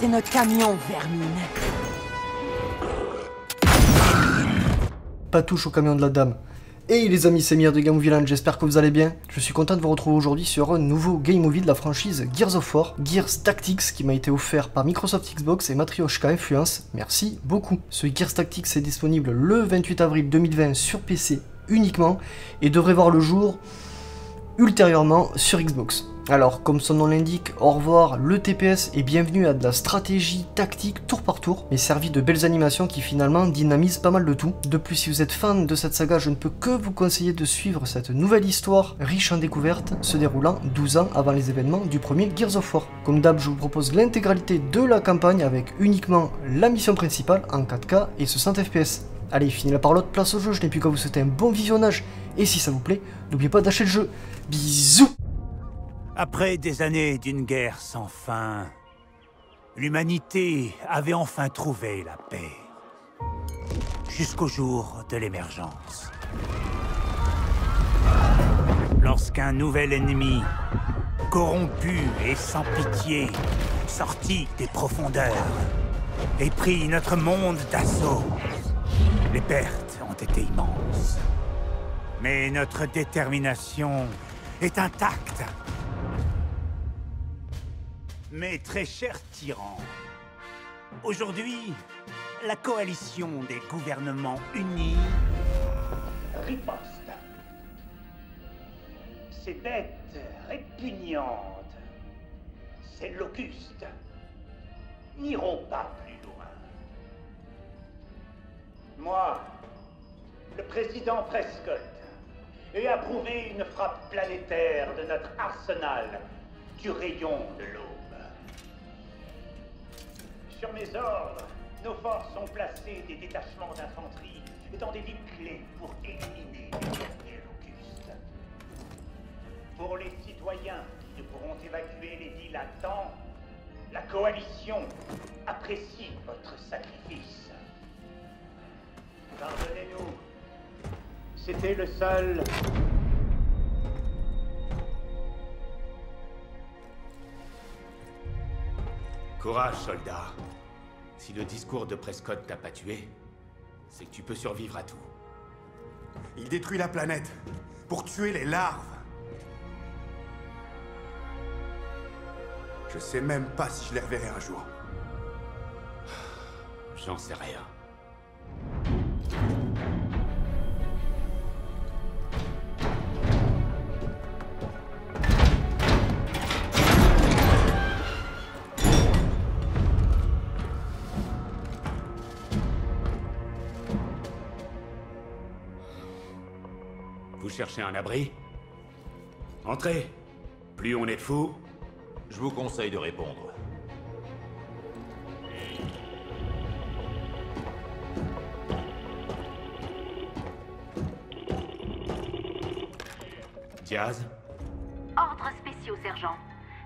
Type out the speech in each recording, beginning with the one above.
C'est notre camion, vermine. Pas touche au camion de la dame. Hey les amis, c'est Mir de Game j'espère que vous allez bien. Je suis content de vous retrouver aujourd'hui sur un nouveau Game Movie de la franchise Gears of War, Gears Tactics, qui m'a été offert par Microsoft Xbox et Matryoshka Influence. Merci beaucoup. Ce Gears Tactics est disponible le 28 avril 2020 sur PC uniquement et devrait voir le jour ultérieurement sur Xbox. Alors, comme son nom l'indique, au revoir, le TPS et bienvenue à de la stratégie tactique tour par tour, mais servi de belles animations qui finalement dynamisent pas mal de tout. De plus, si vous êtes fan de cette saga, je ne peux que vous conseiller de suivre cette nouvelle histoire riche en découvertes, se déroulant 12 ans avant les événements du premier Gears of War. Comme d'hab, je vous propose l'intégralité de la campagne avec uniquement la mission principale en 4K et 60 FPS. Allez, fini la parlotte, place au jeu, je n'ai plus qu'à vous souhaiter un bon visionnage, et si ça vous plaît, n'oubliez pas d'acheter le jeu. Bisous après des années d'une guerre sans fin, l'humanité avait enfin trouvé la paix. Jusqu'au jour de l'émergence. Lorsqu'un nouvel ennemi, corrompu et sans pitié, sortit des profondeurs et prit notre monde d'assaut. Les pertes ont été immenses. Mais notre détermination est intacte. Mes très chers tyrans, aujourd'hui, la coalition des gouvernements unis riposte. Ces bêtes répugnantes, ces locustes, n'iront pas plus loin. Moi, le président Prescott, ai approuvé une frappe planétaire de notre arsenal du rayon de l'eau. Sur mes ordres, nos forces ont placé des détachements d'infanterie dans des villes clés pour éliminer les locustes. Pour les citoyens qui ne pourront évacuer les villes à temps, la coalition apprécie votre sacrifice. Pardonnez-nous, c'était le seul Courage, soldat. Si le discours de Prescott t'a pas tué, c'est que tu peux survivre à tout. Il détruit la planète pour tuer les larves. Je sais même pas si je les reverrai un jour. J'en sais rien. Chercher un abri Entrez Plus on est de fous Je vous conseille de répondre. Diaz Ordre spéciaux, sergent.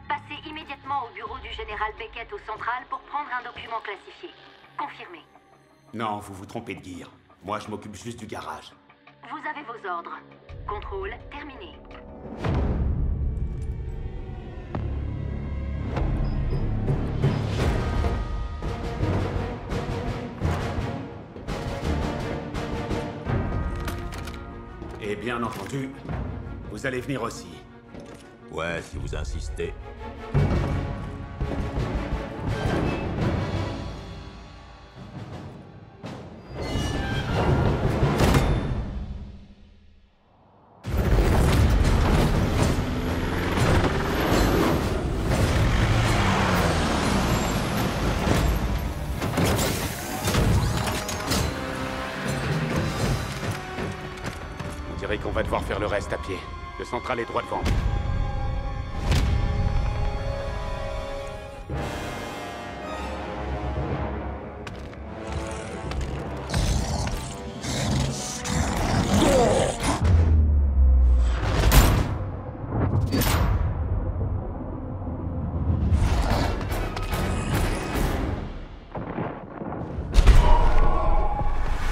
Passez immédiatement au bureau du général Beckett au central pour prendre un document classifié. Confirmé. Non, vous vous trompez de gear. Moi, je m'occupe juste du garage. Vous avez vos ordres. Contrôle terminé. Et bien entendu, vous allez venir aussi. Ouais, si vous insistez. Va devoir faire le reste à pied. Le central est droit devant.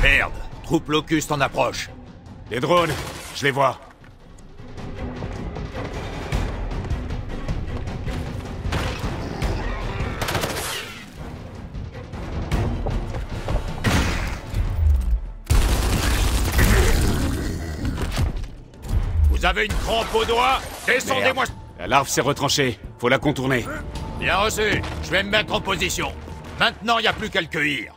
Merde Troupe Locust en approche Les drones je les vois. Vous avez une crampe au doigt? Descendez-moi La larve s'est retranchée. Faut la contourner. Bien reçu. Je vais me mettre en position. Maintenant, il n'y a plus qu'à le cueillir.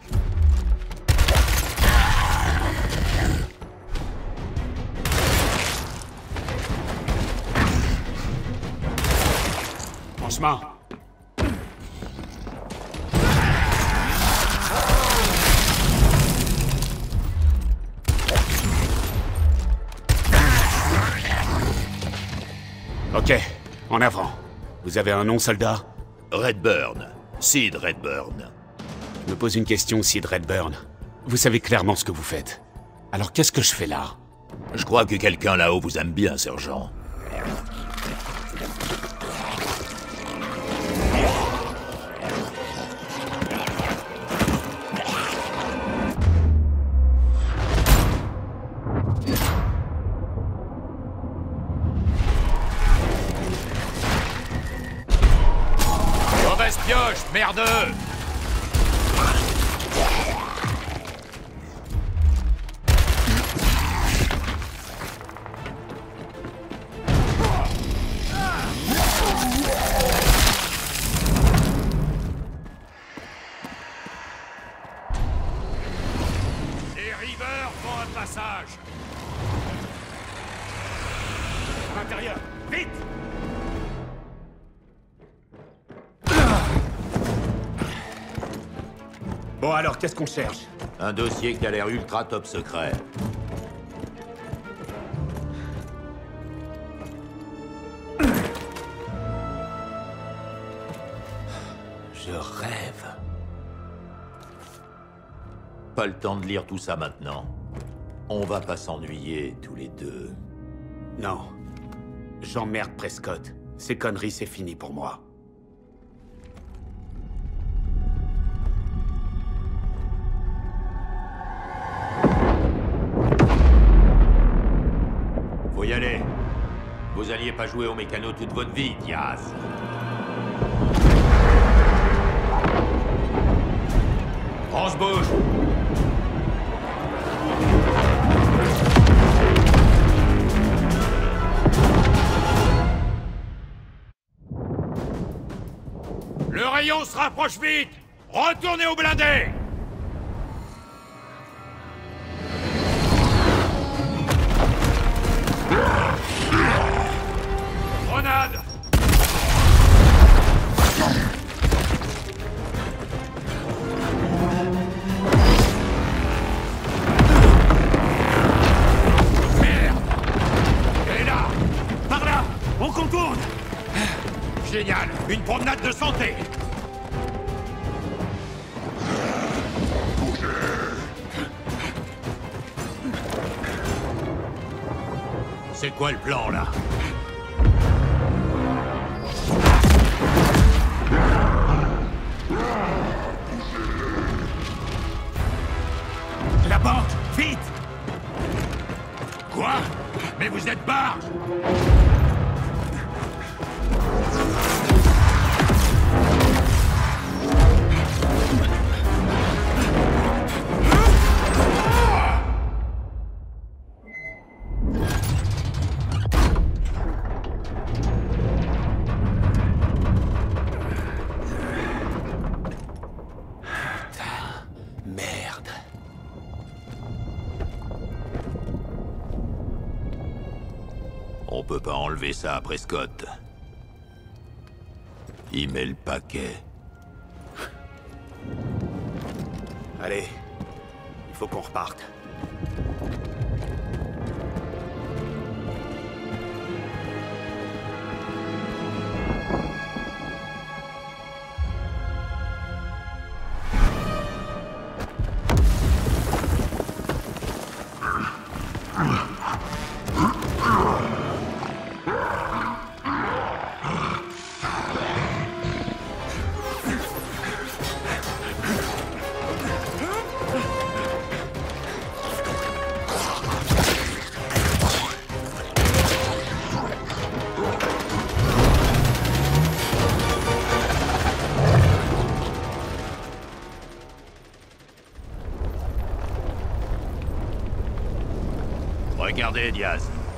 Ok, en avant. Vous avez un nom, soldat? Redburn. Sid Redburn. Je me pose une question, Sid Redburn. Vous savez clairement ce que vous faites. Alors qu'est-ce que je fais là? Je crois que quelqu'un là-haut vous aime bien, sergent. Pioche, alors, qu'est-ce qu'on cherche Un dossier qui a l'air ultra top secret. Je rêve. Pas le temps de lire tout ça maintenant. On va pas s'ennuyer tous les deux. Non. J'emmerde Prescott. Ces conneries, c'est fini pour moi. Pas jouer au mécano toute votre vie, Diaz. On se bouge Le rayon se rapproche vite. Retournez au blindé Grenade. Là. Par là. On contourne. Génial. Une promenade de santé. C'est quoi le plan là? Mais vous êtes barge enlever ça à Prescott. Il met le paquet. Allez. Il faut qu'on reparte.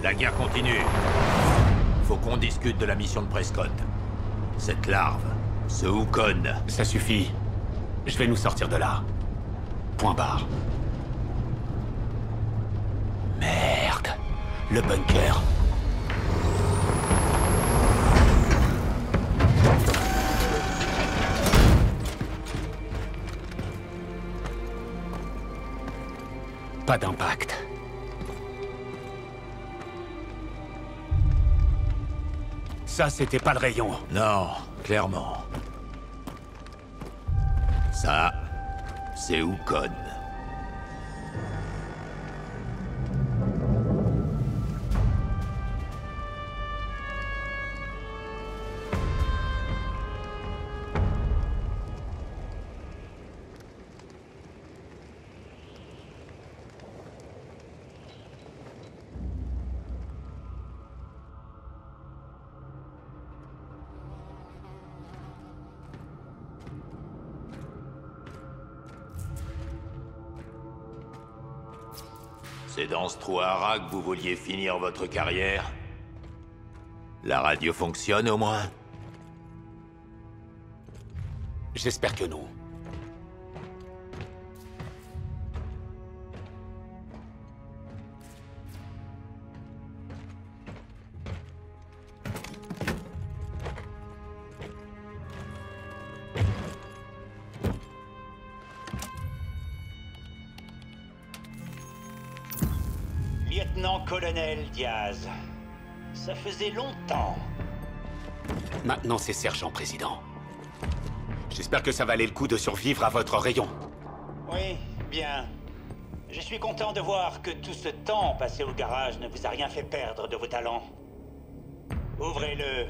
La guerre continue. Faut qu'on discute de la mission de Prescott. Cette larve, ce Wukon. Ça suffit. Je vais nous sortir de là. Point barre. Merde. Le bunker. Pas d'impact. Ça, c'était pas le rayon. Non, clairement. Ça, c'est Wukon. C'est dans ce trou à rats que vous vouliez finir votre carrière La radio fonctionne au moins J'espère que non. Diaz, ça faisait longtemps. Maintenant, c'est sergent président. J'espère que ça valait le coup de survivre à votre rayon. Oui, bien. Je suis content de voir que tout ce temps passé au garage ne vous a rien fait perdre de vos talents. Ouvrez-le.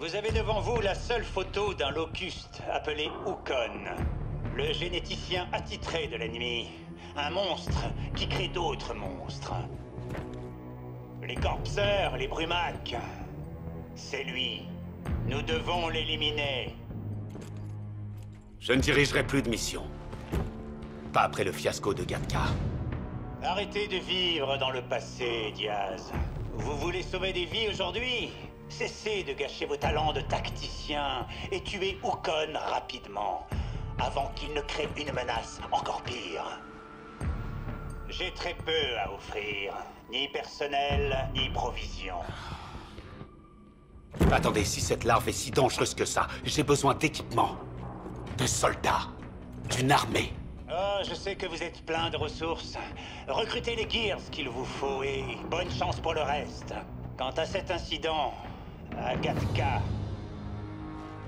Vous avez devant vous la seule photo d'un locuste appelé Ukon, le généticien attitré de l'ennemi. Un monstre qui crée d'autres monstres. Les corpseurs, les brumacs. C'est lui. Nous devons l'éliminer. Je ne dirigerai plus de mission. Pas après le fiasco de Gatka. Arrêtez de vivre dans le passé, Diaz. Vous voulez sauver des vies aujourd'hui? Cessez de gâcher vos talents de tacticien et tuez Ukon rapidement, avant qu'il ne crée une menace encore pire. J'ai très peu à offrir. Ni personnel, ni provisions. Attendez, si cette larve est si dangereuse que ça, j'ai besoin d'équipement. De soldats. D'une armée. Oh, je sais que vous êtes plein de ressources. Recrutez les Gears qu'il vous faut et bonne chance pour le reste. Quant à cet incident, à Gatka,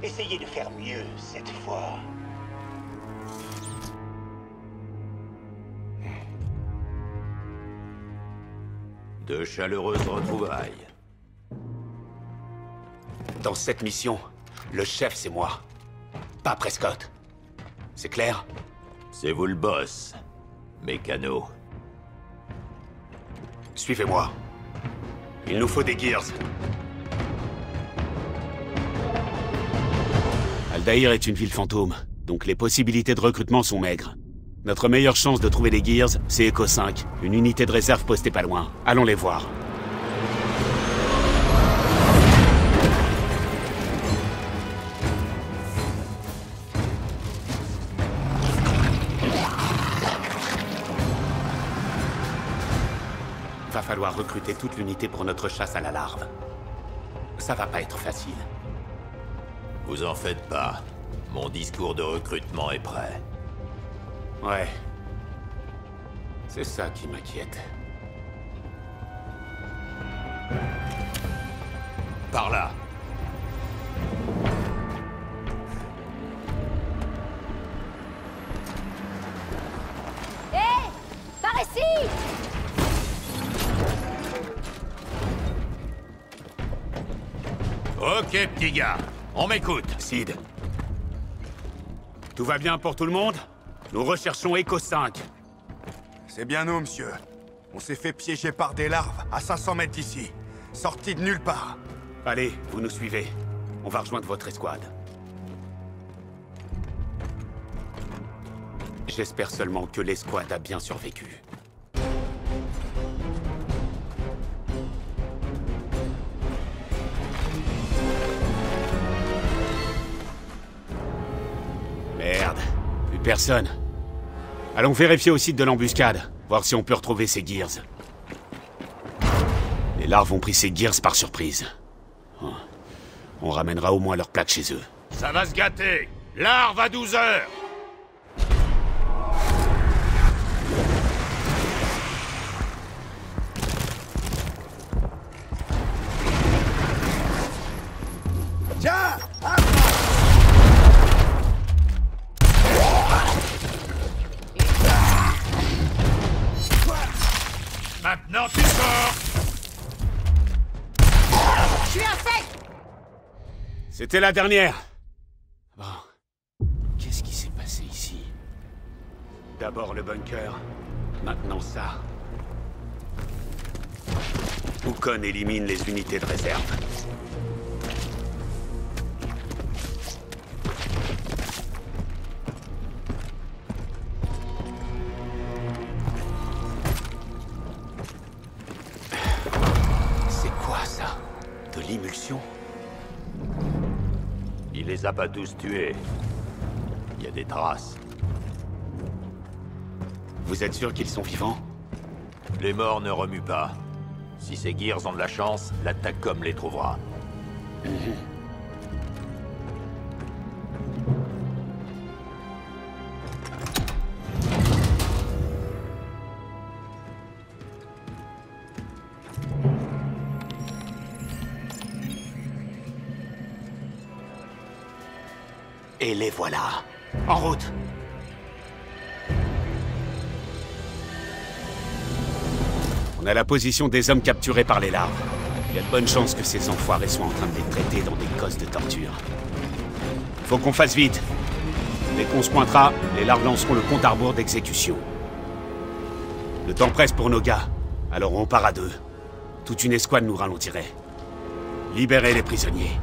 essayez de faire mieux cette fois. De chaleureuses retrouvailles. Dans cette mission, le chef, c'est moi. Pas Prescott. C'est clair? C'est vous le boss, mécano. Suivez-moi. Il nous faut des Gears. Aldaïr est une ville fantôme, donc les possibilités de recrutement sont maigres. Notre meilleure chance de trouver des Gears, c'est Echo 5, une unité de réserve postée pas loin. Allons les voir. Va falloir recruter toute l'unité pour notre chasse à la larve. Ça va pas être facile. Vous en faites pas. Mon discours de recrutement est prêt. Ouais. C'est ça qui m'inquiète. Par là. Hé Par ici Ok, petit gars. On m'écoute. Sid. Tout va bien pour tout le monde? Nous recherchons Echo 5. C'est bien nous, monsieur. On s'est fait piéger par des larves à 500 mètres d'ici. Sortis de nulle part. Allez, vous nous suivez. On va rejoindre votre escouade. J'espère seulement que l'escouade a bien survécu. Personne. Allons vérifier au site de l'embuscade, voir si on peut retrouver ces Gears. Les larves ont pris ces Gears par surprise. On ramènera au moins leur plaque chez eux. Ça va se gâter Larve à 12 heures C'était la dernière. Bon. Qu'est-ce qui s'est passé ici? D'abord le bunker, maintenant ça. Ukon élimine les unités de réserve. C'est quoi ça? De l'émulsion Il les a pas tous tués. Il y a des traces. Vous êtes sûr qu'ils sont vivants? Les morts ne remuent pas. Si ces Gears ont de la chance, l'attaque comme les trouvera. Et les voilà. En route On a la position des hommes capturés par les larves. Il y a de bonnes chances que ces enfoirés soient en train de les traiter dans des cosses de torture. Faut qu'on fasse vite. Dès qu'on se pointera, les larves lanceront le compte à rebours d'exécution. Le temps presse pour nos gars, alors on part à deux. Toute une escouade nous ralentirait. Libérez les prisonniers.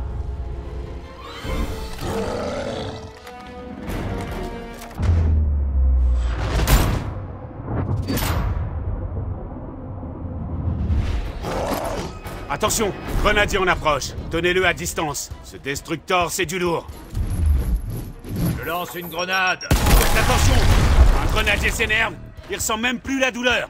Attention, grenadier en approche. Tenez-le à distance. Ce destructeur, c'est du lourd. Je lance une grenade Faites attention Un grenadier s'énerve. Il ressent même plus la douleur.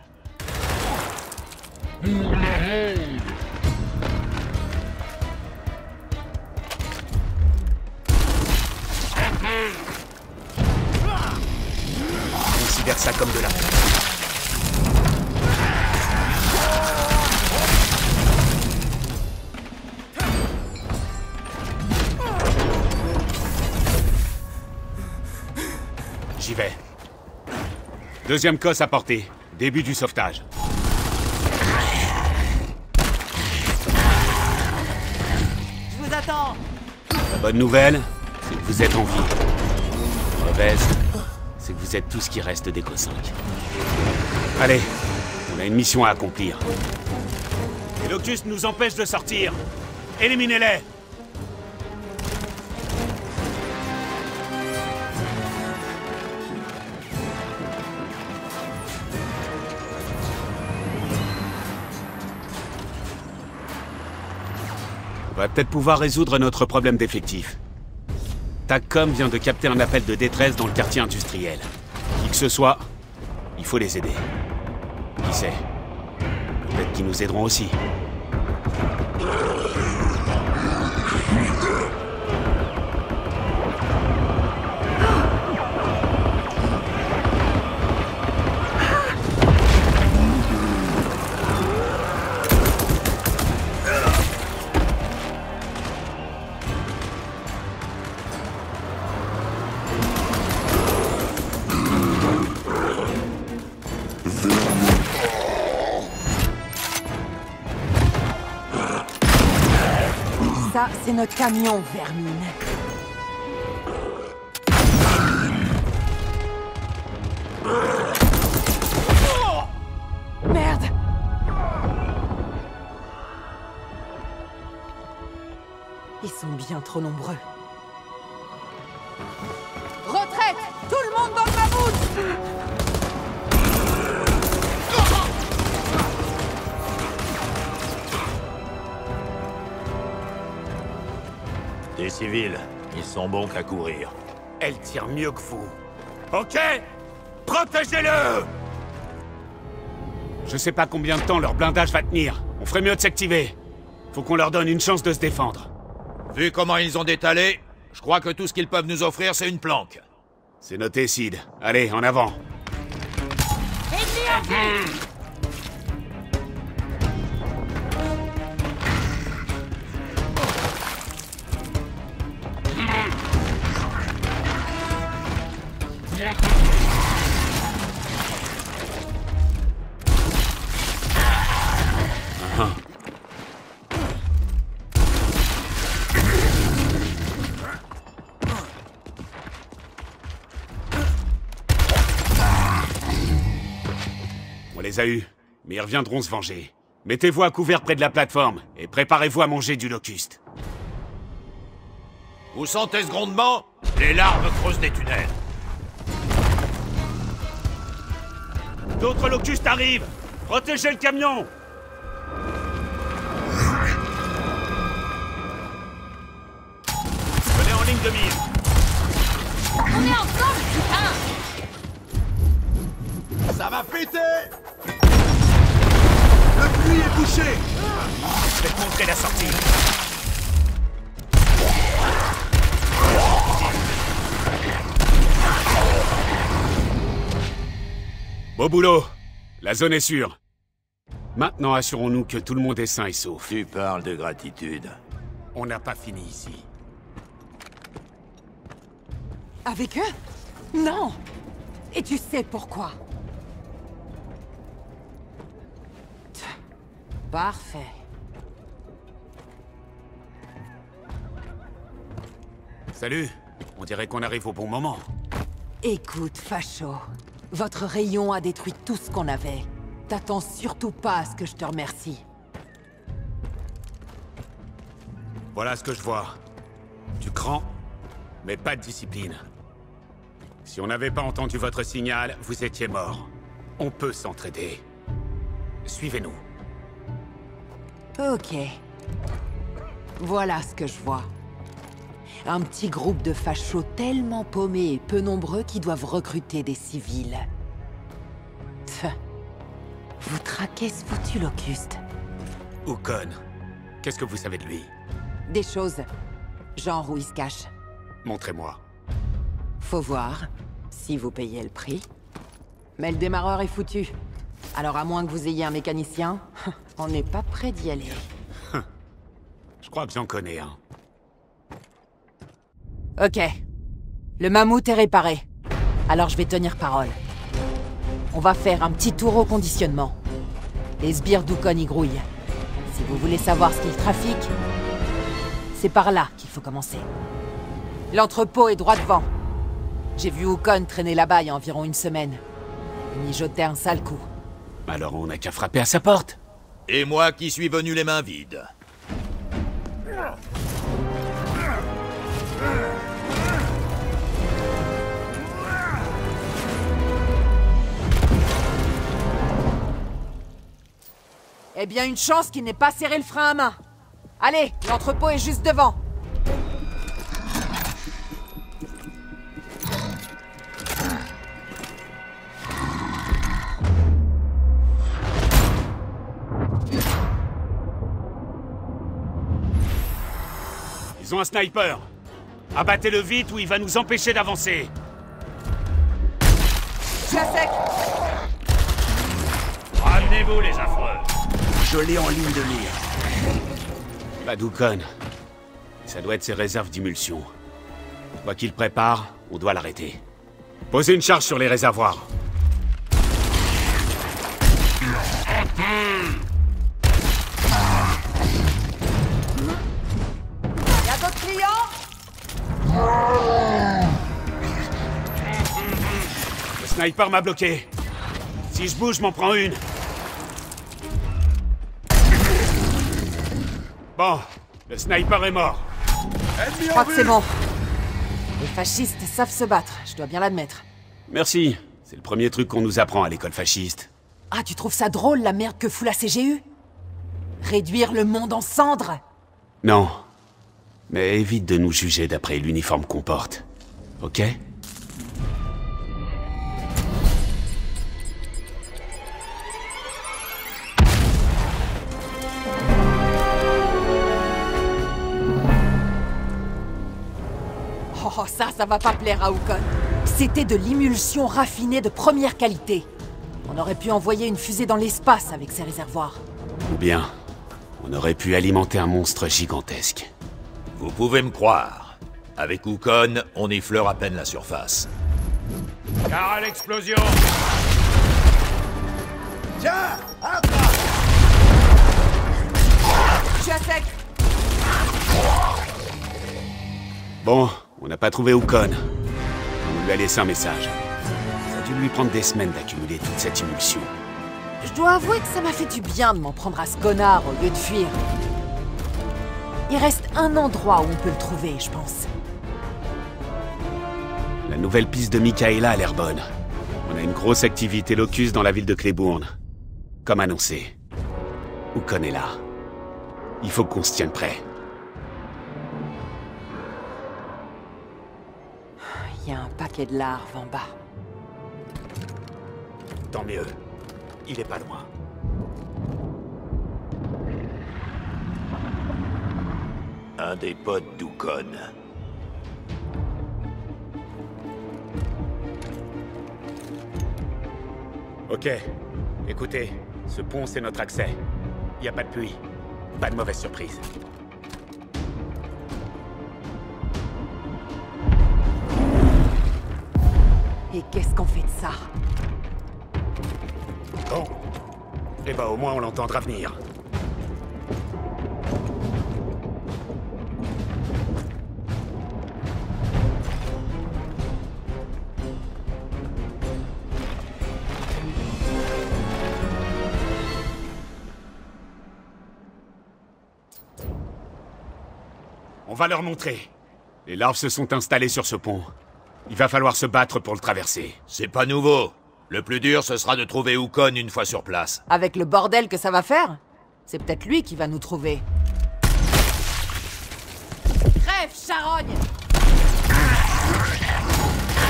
Deuxième cosse à portée. Début du sauvetage. Je vous attends La bonne nouvelle, c'est que vous êtes en vie. Mauvaise, c'est que vous êtes tout ce qui reste d'Eco 5. Allez, on a une mission à accomplir. Les locustes nous empêchent de sortir. Éliminez-les Va peut-être pouvoir résoudre notre problème d'effectif. TACCOM vient de capter un appel de détresse dans le quartier industriel. Qui que ce soit, il faut les aider. Qui sait? Peut-être qu'ils nous aideront aussi. Ça, c'est notre camion, vermine. Merde Ils sont bien trop nombreux. Civils, ils sont bons qu'à courir. Elle tire mieux que vous. ok Protégez-le Je sais pas combien de temps leur blindage va tenir. On ferait mieux de s'activer. Faut qu'on leur donne une chance de se défendre. Vu comment ils ont détalé, je crois que tout ce qu'ils peuvent nous offrir, c'est une planque. C'est noté, Sid. Allez, en avant. Les a eus, mais ils reviendront se venger. Mettez-vous à couvert près de la plateforme et préparez-vous à manger du locuste. Vous sentez ce grondement? Les larves creusent des tunnels. D'autres locustes arrivent. Protégez le camion. Venez en ligne de mire. On est ensemble, putain. Ça va péter Le puits est bouché Je vais te montrer la sortie Beau boulot La zone est sûre. Maintenant, assurons-nous que tout le monde est sain et sauf. Tu parles de gratitude. On n'a pas fini ici. Avec eux? Non Et tu sais pourquoi? Parfait. Salut On dirait qu'on arrive au bon moment. Écoute, Facho, votre rayon a détruit tout ce qu'on avait. T'attends surtout pas à ce que je te remercie. Voilà ce que je vois. Du cran, mais pas de discipline. Si on n'avait pas entendu votre signal, vous étiez mort. On peut s'entraider. Suivez-nous. Ok. Voilà ce que je vois. Un petit groupe de fachos tellement paumés et peu nombreux qu'ils doivent recruter des civils. Tch. Vous traquez ce foutu locuste. Ukon, qu'est-ce que vous savez de lui? Des choses. Genre où il se cache. Montrez-moi. Faut voir. Si vous payez le prix. Mais le démarreur est foutu. Alors à moins que vous ayez un mécanicien, on n'est pas prêt d'y aller. Je crois que j'en connais un. Ok. Le mammouth est réparé. Alors je vais tenir parole. On va faire un petit tour au conditionnement. Les sbires d'Ukon y grouillent. Si vous voulez savoir ce qu'ils trafiquent, c'est par là qu'il faut commencer. L'entrepôt est droit devant. J'ai vu Ukon traîner là-bas il y a environ une semaine. Il y jetait un sale coup. Alors on n'a qu'à frapper à sa porte. Et moi qui suis venu les mains vides. Eh bien, une chance qu'il n'ait pas serré le frein à main. Allez, l'entrepôt est juste devant. Ont un sniper. Abattez-le vite ou il va nous empêcher d'avancer. Sec. Ramenez-vous les affreux Je l'ai en ligne de mire. Pas d'Ukon. Ça doit être ses réserves d'imulsion. Quoi qu'il prépare, on doit l'arrêter. Posez une charge sur les réservoirs. Sniper m'a bloqué. Si je bouge, je m'en prends une. Bon, le sniper est mort. Je crois que c'est bon. Les fascistes savent se battre, je dois bien l'admettre. Merci. C'est le premier truc qu'on nous apprend à l'école fasciste. Ah, tu trouves ça drôle, la merde que fout la CGU Réduire le monde en cendres? Non. Mais évite de nous juger d'après l'uniforme qu'on porte. Ok? Ça, ça va pas plaire à Ukon. C'était de l'émulsion raffinée de première qualité. On aurait pu envoyer une fusée dans l'espace avec ces réservoirs. Ou bien, on aurait pu alimenter un monstre gigantesque. Vous pouvez me croire. Avec Ukon, on effleure à peine la surface. Car à l'explosion Tiens Je suis à sec Bon, on n'a pas trouvé Ukon. On lui a laissé un message. Ça a dû lui prendre des semaines d'accumuler toute cette émulsion. Je dois avouer que ça m'a fait du bien de m'en prendre à ce connard au lieu de fuir. Il reste un endroit où on peut le trouver, je pense. La nouvelle piste de Michaela a l'air bonne. On a une grosse activité locus dans la ville de Clébourne. Comme annoncé. Ukon est là. Il faut qu'on se tienne prêt. Paquet de larves en bas. Tant mieux. Il est pas loin. Un des potes d'Ukon. Ok. Écoutez, ce pont, c'est notre accès. Y a pas de pluie. Pas de mauvaise surprise. Et qu'est-ce qu'on fait de ça Bon. Eh ben, au moins, on l'entendra venir. On va leur montrer. Les larves se sont installées sur ce pont. Il va falloir se battre pour le traverser. C'est pas nouveau. Le plus dur, ce sera de trouver Ukon une fois sur place. Avec le bordel que ça va faire C'est peut-être lui qui va nous trouver. Crève, charogne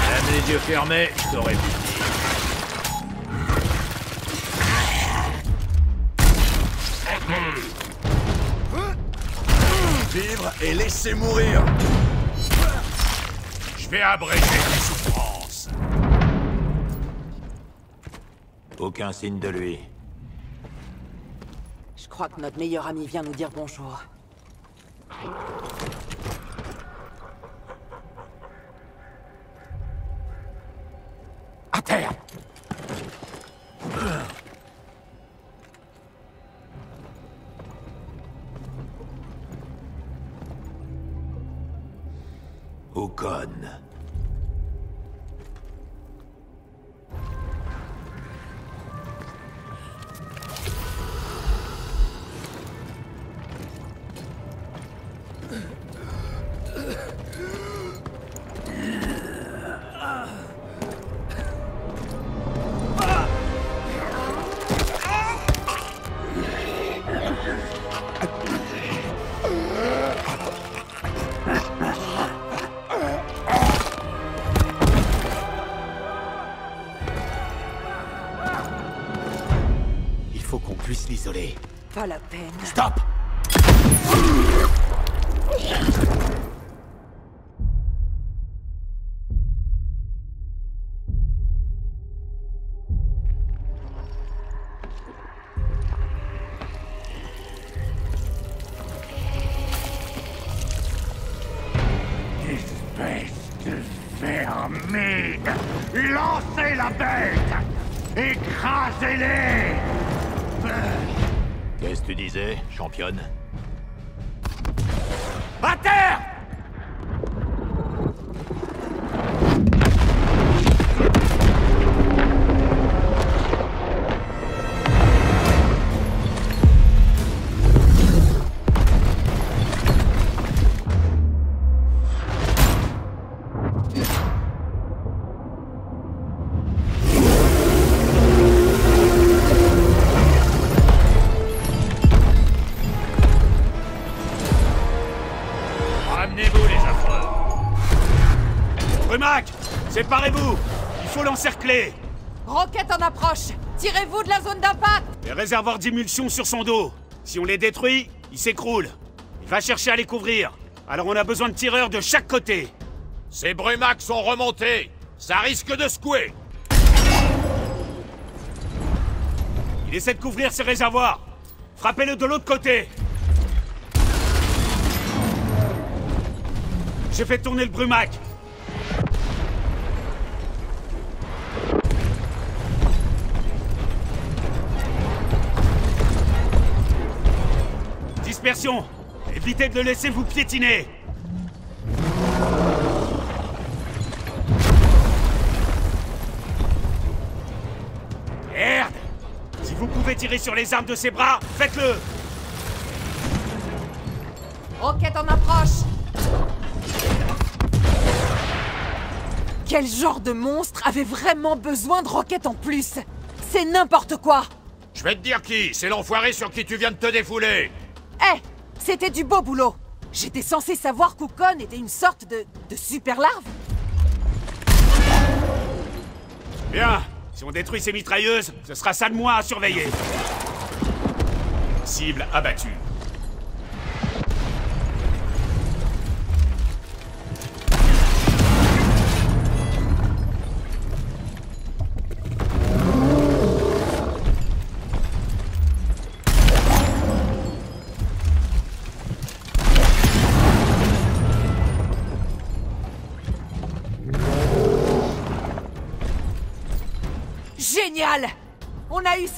Même les yeux fermés, je t'aurais vu. Vivre et laisser mourir. Je vais abréger tes souffrances. Aucun signe de lui. Je crois que notre meilleur ami vient nous dire bonjour. 偏 l'encercler Roquette en approche Tirez-vous de la zone d'impact Les réservoirs d'émulsion sur son dos. Si on les détruit, il s'écroule. Il va chercher à les couvrir. Alors on a besoin de tireurs de chaque côté. Ces brumacs sont remontés Ça risque de secouer Il essaie de couvrir ses réservoirs Frappez-le de l'autre côté J'ai fait tourner le brumac Dispersion. Évitez de le laisser vous piétiner. Merde. Si vous pouvez tirer sur les armes de ses bras, faites-le. Roquette en approche Quel genre de monstre avait vraiment besoin de roquettes en plus? C'est n'importe quoi. Je vais te dire qui C'est l'enfoiré sur qui tu viens de te défouler Eh C'était du beau boulot J'étais censé savoir qu'Ukon était une sorte de... de super larve Bien Si on détruit ces mitrailleuses, ce sera ça de moins à surveiller. Cible abattue.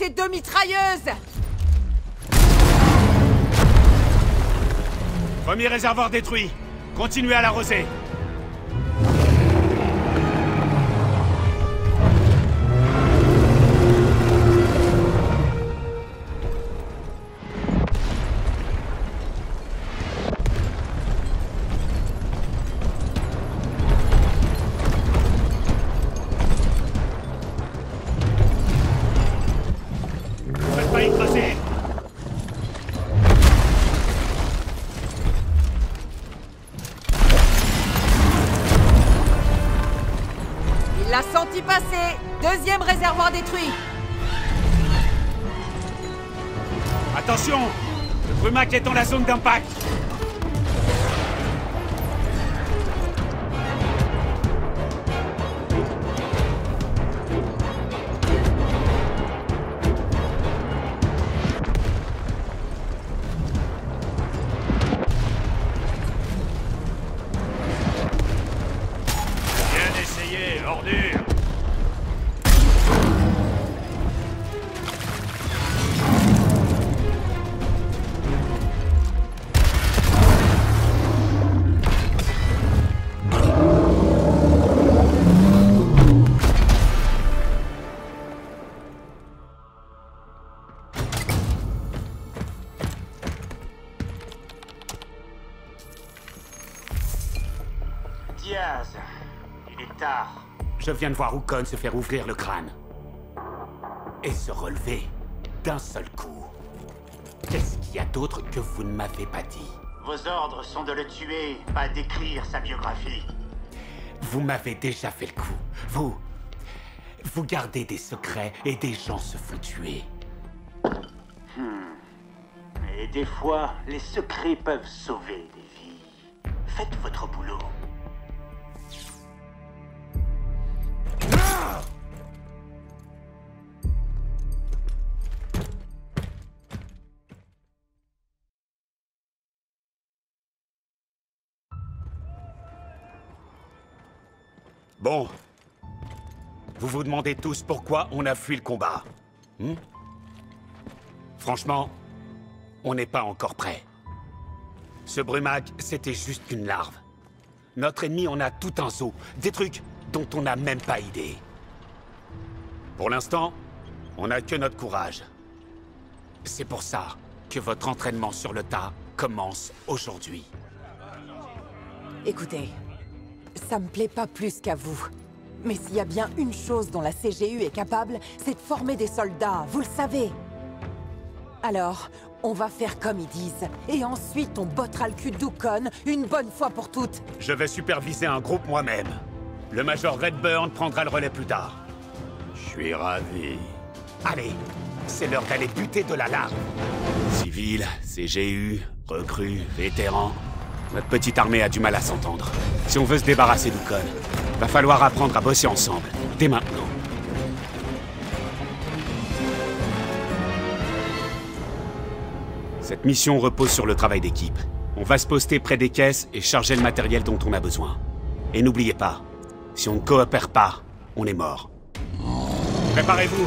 Deux mitrailleuses Premier réservoir détruit. Continuez à l'arroser. Attention Le brumac est dans la zone d'impact Diaz, il est tard. Je viens de voir Ukon se faire ouvrir le crâne. Et se relever d'un seul coup. Qu'est-ce qu'il y a d'autre que vous ne m'avez pas dit? Vos ordres sont de le tuer, pas d'écrire sa biographie. Vous m'avez déjà fait le coup. Vous... Vous gardez des secrets et des gens se font tuer. Et des fois, les secrets peuvent sauver des vies. Faites votre boulot. Bon. Vous vous demandez tous pourquoi on a fui le combat. Hmm? Franchement, on n'est pas encore prêt. Ce brumac, c'était juste une larve. Notre ennemi en a tout un zoo, des trucs dont on n'a même pas idée. Pour l'instant, on n'a que notre courage. C'est pour ça que votre entraînement sur le tas commence aujourd'hui. Écoutez, ça me plaît pas plus qu'à vous. Mais s'il y a bien une chose dont la CGU est capable, c'est de former des soldats, vous le savez. Alors, on va faire comme ils disent, et ensuite on bottera le cul d'Ukon une bonne fois pour toutes. Je vais superviser un groupe moi-même. Le Major Redburn prendra le relais plus tard. Je suis ravi. Allez, c'est l'heure d'aller buter de la larve. Civil, CGU, recrues, vétérans. Notre petite armée a du mal à s'entendre. Si on veut se débarrasser d'Ukon, va falloir apprendre à bosser ensemble, dès maintenant. Cette mission repose sur le travail d'équipe. On va se poster près des caisses et charger le matériel dont on a besoin. Et n'oubliez pas, si on ne coopère pas, on est mort. Préparez-vous,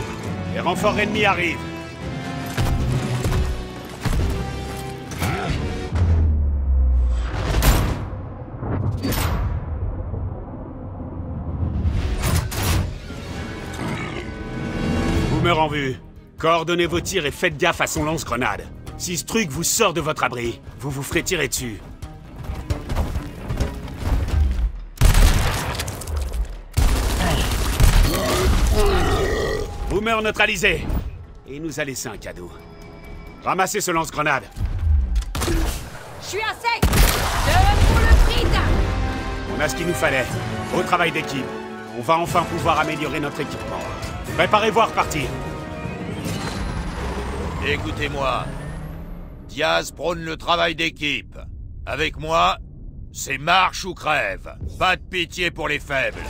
les renforts ennemis arrivent. En vue. Coordonnez vos tirs et faites gaffe à son lance-grenade. Si ce truc vous sort de votre abri, vous vous ferez tirer dessus. Boomer neutralisé. Et il nous a laissé un cadeau. Ramassez ce lance-grenade. Je suis un sec Je pour le frites On a ce qu'il nous fallait. Au travail d'équipe. On va enfin pouvoir améliorer notre équipement. Préparez-vous à repartir. Écoutez-moi. Diaz prône le travail d'équipe. Avec moi, c'est marche ou crève. Pas de pitié pour les faibles.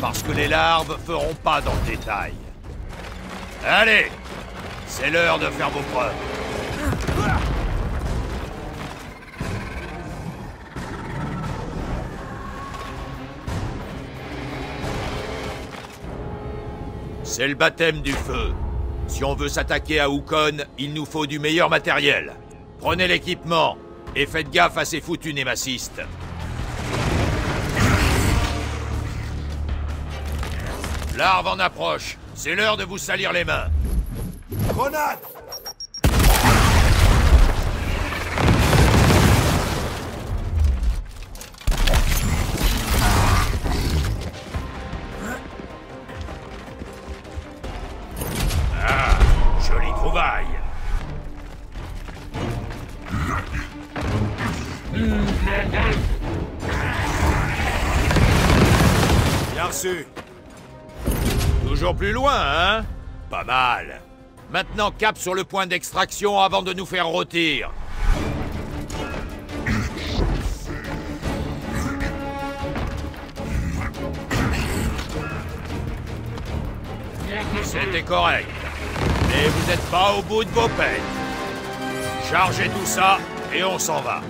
Parce que les larves feront pas dans le détail. Allez C'est l'heure de faire vos preuves. C'est le baptême du feu. Si on veut s'attaquer à Ukon, il nous faut du meilleur matériel. Prenez l'équipement et faites gaffe à ces foutus némacistes. L'arve en approche. C'est l'heure de vous salir les mains. Grenade jolie trouvaille. Bien reçu. Toujours plus loin, hein? Pas mal. Maintenant cap sur le point d'extraction avant de nous faire rôtir. C'était correct. Mais vous n'êtes pas au bout de vos peines. Chargez tout ça et on s'en va.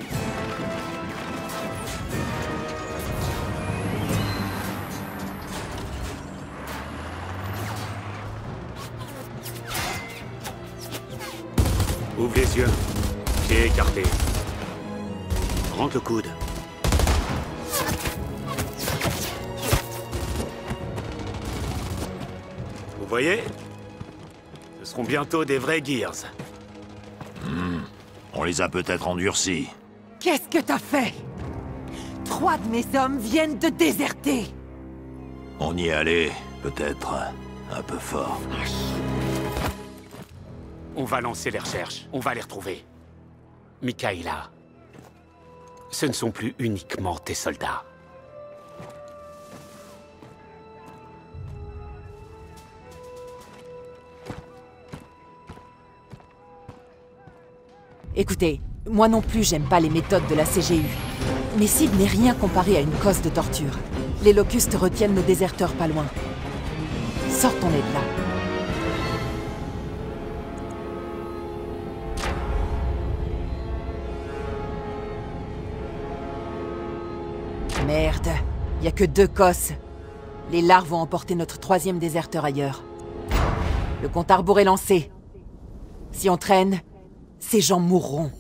Ouvre les yeux. Pieds écartés. Rentre le coude. Vous voyez? Seront bientôt des vrais Gears. On les a peut-être endurcis. Qu'est-ce que t'as fait? Trois de mes hommes viennent de déserter. On y est allé, peut-être un peu fort. On va lancer les recherches. On va les retrouver. Mikaela. Ce ne sont plus uniquement tes soldats. Écoutez, moi non plus j'aime pas les méthodes de la CGU. Mais Sid n'est rien comparé à une cause de torture. Les locustes retiennent nos déserteurs pas loin. Sortons-les de là. Merde, y a que deux cosses. Les larves vont emporter notre troisième déserteur ailleurs. Le compte à est lancé. Si on traîne, ces gens mourront.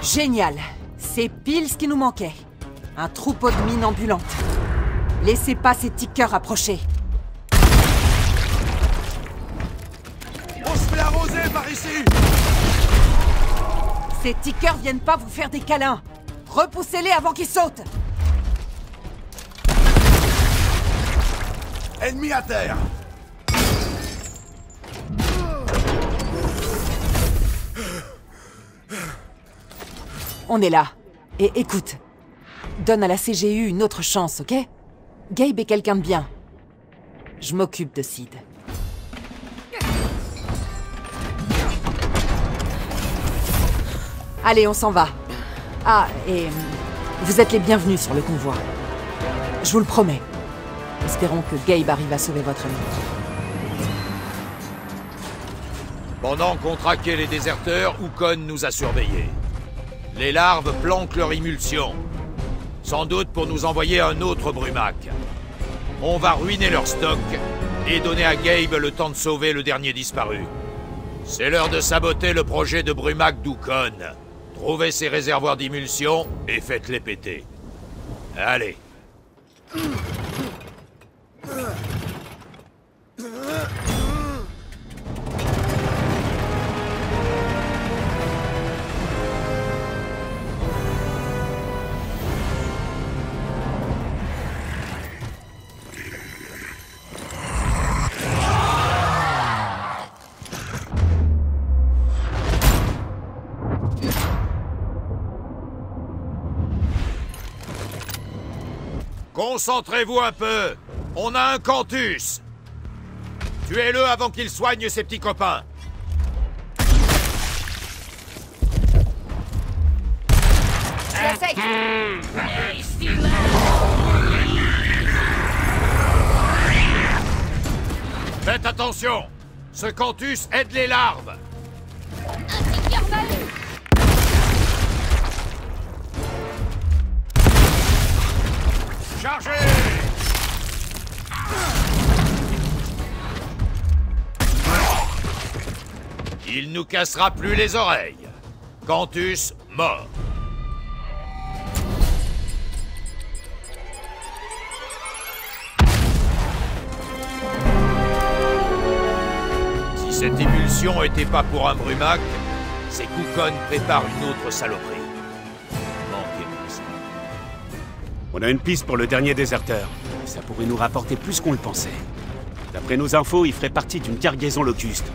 Génial C'est pile ce qui nous manquait. Un troupeau de mines ambulantes. Laissez pas ces tickers approcher. Ces tickers viennent pas vous faire des câlins. Repoussez-les avant qu'ils sautent. Ennemi à terre On est là. Et écoute, donne à la CGU une autre chance, ok? Gabe est quelqu'un de bien. Je m'occupe de Sid. Allez, on s'en va. Ah, et... Vous êtes les bienvenus sur le convoi. Je vous le promets. Espérons que Gabe arrive à sauver votre ami. Pendant qu'on traquait les déserteurs, Ukon nous a surveillés. Les larves planquent leur émulsion. Sans doute pour nous envoyer un autre Brumac. On va ruiner leur stock et donner à Gabe le temps de sauver le dernier disparu. C'est l'heure de saboter le projet de Brumac d'Ukon. Trouvez ces réservoirs d'émulsion et faites-les péter. Allez. Concentrez-vous un peu. On a un Cantus. Tuez-le avant qu'il soigne ses petits copains. Faites attention. Ce Cantus aide les larves Il nous cassera plus les oreilles. Cantus mort. Si cette émulsion était pas pour un brumac, c'est qu'Ukon prépare une autre saloperie. On a une piste pour le dernier déserteur. Ça pourrait nous rapporter plus qu'on le pensait. D'après nos infos, il ferait partie d'une cargaison locuste.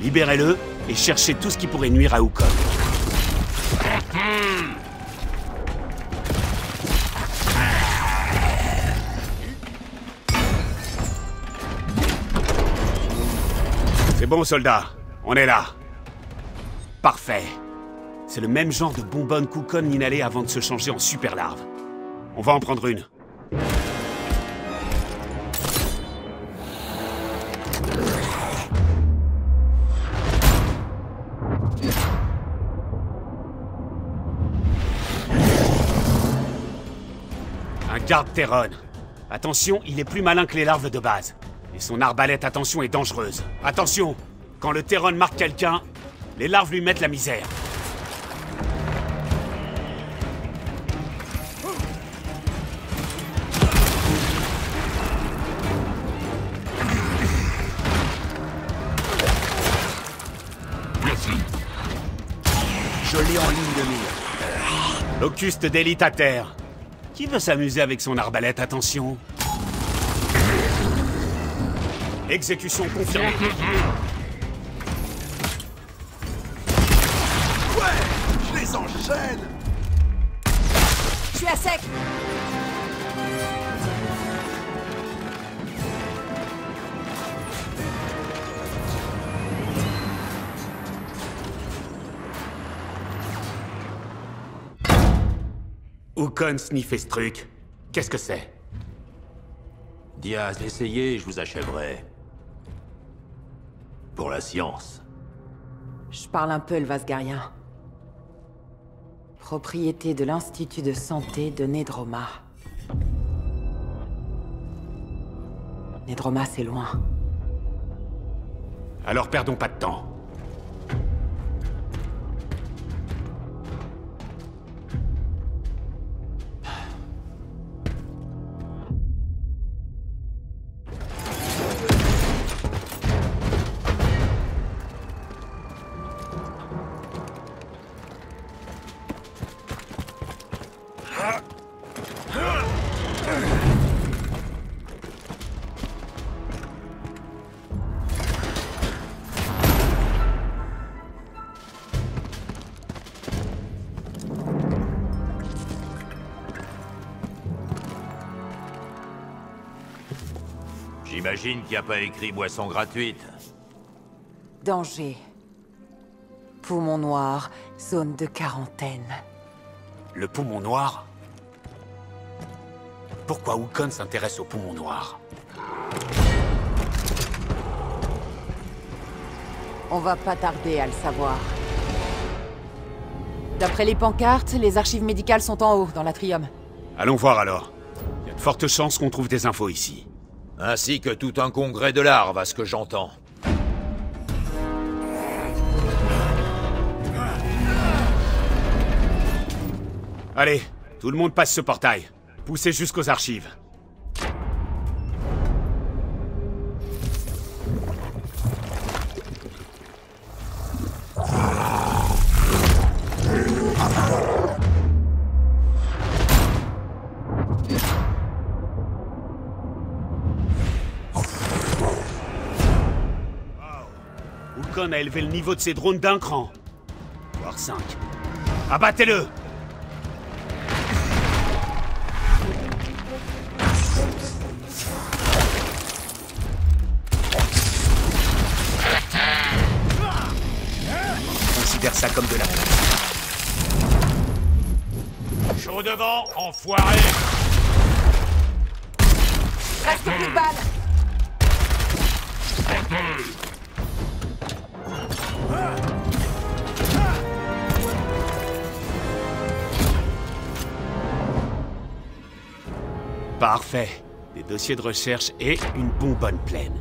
Libérez-le et cherchez tout ce qui pourrait nuire à Ukon. C'est bon, soldat. On est là. Parfait. C'est le même genre de bonbonne qu'Ukon inhalait avant de se changer en super larve. On va en prendre une. Un garde Terron. Attention, il est plus malin que les larves de base. Et son arbalète, attention, est dangereuse. Attention, quand le Terron marque quelqu'un, les larves lui mettent la misère. Locuste d'élite à terre. Qui veut s'amuser avec son arbalète Attention? Exécution confirmée. Je les enchaîne Je suis à sec Ukon sniffait ce truc. Qu'est-ce que c'est? Diaz, essayez et je vous achèverai. Pour la science. Je parle un peu le Vasgarien. Propriété de l'Institut de santé de Nedroma. Nedroma, c'est loin. Alors perdons pas de temps. J'imagine qu'il n'y a pas écrit boisson gratuite. Danger. Poumon noir, zone de quarantaine. Le poumon noir? Pourquoi Wukon s'intéresse au poumon noir? On va pas tarder à le savoir. D'après les pancartes, les archives médicales sont en haut, dans l'atrium. Allons voir alors. Il y a de fortes chances qu'on trouve des infos ici. Ainsi que tout un congrès de larves, à ce que j'entends. Allez, tout le monde passe ce portail. Poussez jusqu'aux archives. Élevé le niveau de ses drones d'un cran. Voire cinq. Abattez-le On considère ça comme de la Chaud devant, enfoiré Reste plus de balles Parfait. Des dossiers de recherche et une bonbonne pleine.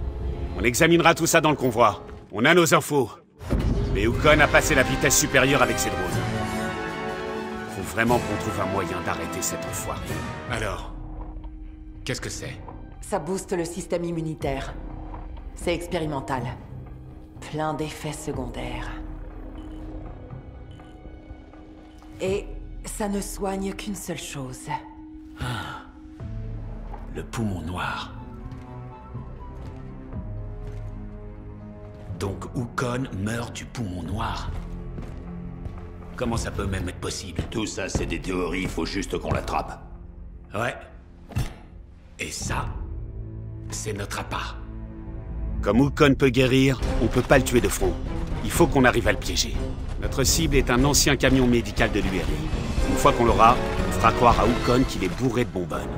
On examinera tout ça dans le convoi. On a nos infos. Mais Ukon a passé la vitesse supérieure avec ses drones. Faut vraiment qu'on trouve un moyen d'arrêter cet enfoiré. Alors, qu'est-ce que c'est? Ça booste le système immunitaire. C'est expérimental. Plein d'effets secondaires. Et ça ne soigne qu'une seule chose. Le poumon noir. Donc Ukon meurt du poumon noir. Comment ça peut même être possible? Tout ça, c'est des théories, il faut juste qu'on l'attrape. Ouais. Et ça, c'est notre appât. Comme Ukon peut guérir, on peut pas le tuer de front. Il faut qu'on arrive à le piéger. Notre cible est un ancien camion médical de l'URI. Une fois qu'on l'aura, on fera croire à Ukon qu'il est bourré de bonbonnes.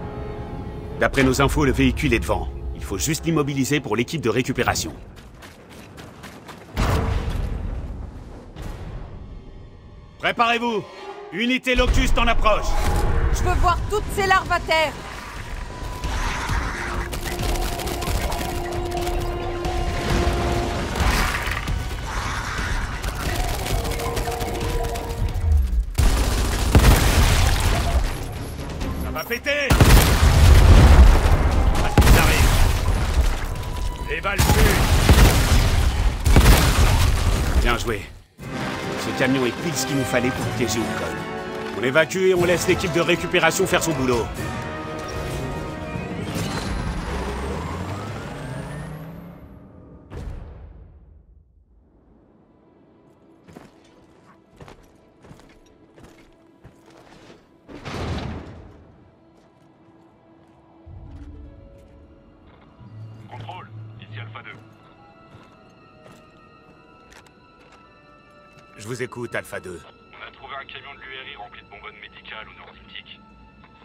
D'après nos infos, le véhicule est devant. Il faut juste l'immobiliser pour l'équipe de récupération. Préparez-vous Unité Locust en approche Je veux voir toutes ces larves à terre camion est pile ce qu'il nous fallait pour piéger Ukon. On évacue et on laisse l'équipe de récupération faire son boulot. Vous écoute, Alpha 2. On a trouvé un camion de l'URI rempli de bonbonnes médicales aux neuroleptiques.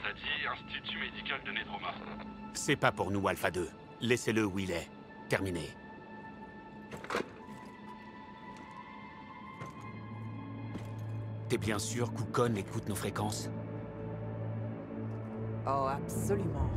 Ça dit Institut médical de Nedroma. C'est pas pour nous, Alpha 2. Laissez-le où il est. Terminé. T'es bien sûr qu'Ukon écoute nos fréquences? Oh, absolument.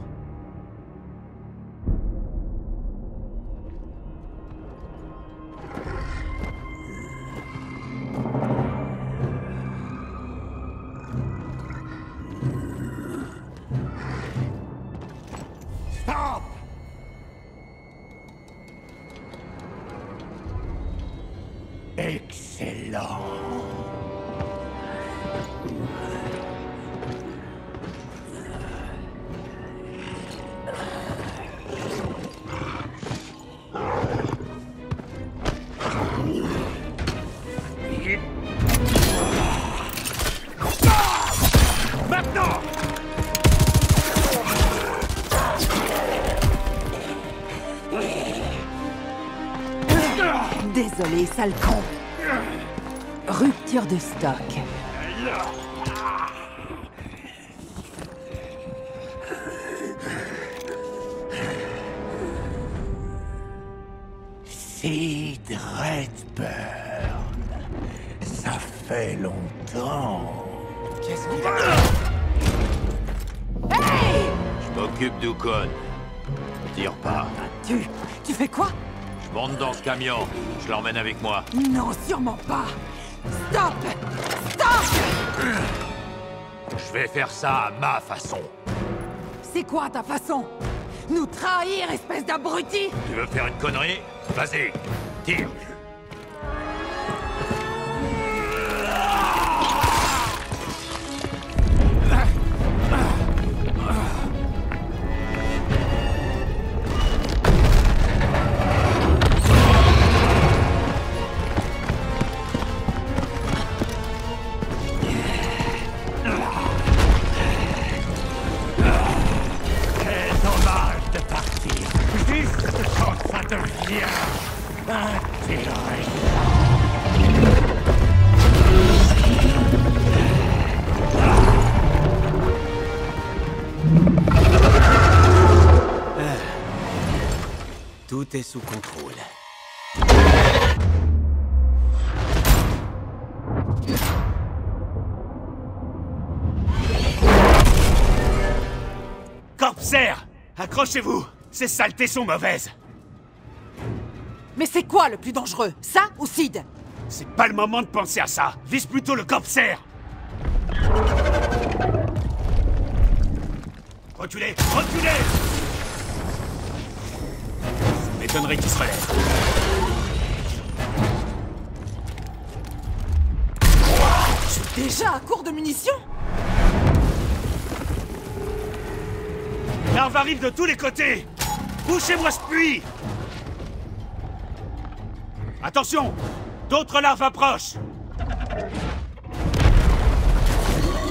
Désolé, sale con. Rupture de stock. Sid Redburn. Ça fait longtemps. Qu'est-ce qu'il a? Je m'occupe d'Ukon. Tire pas. Tu... tu fais quoi? Monte dans ce camion. Je l'emmène avec moi. Non, sûrement pas. Stop Stop Je vais faire ça à ma façon. C'est quoi ta façon? Nous trahir, espèce d'abruti? Tu veux faire une connerie? Vas-y, tire. Tout est sous contrôle. Corpser Accrochez-vous. Ces saletés sont mauvaises. Mais c'est quoi le plus dangereux Ça ou Sid? C'est pas le moment de penser à ça. Vise plutôt le Corpser Reculez Reculez M'étonnerait qu'il se relève. Je suis déjà à court de munitions? L'arve arrive de tous les côtés. Bouchez-moi ce puits. Attention D'autres larves approchent.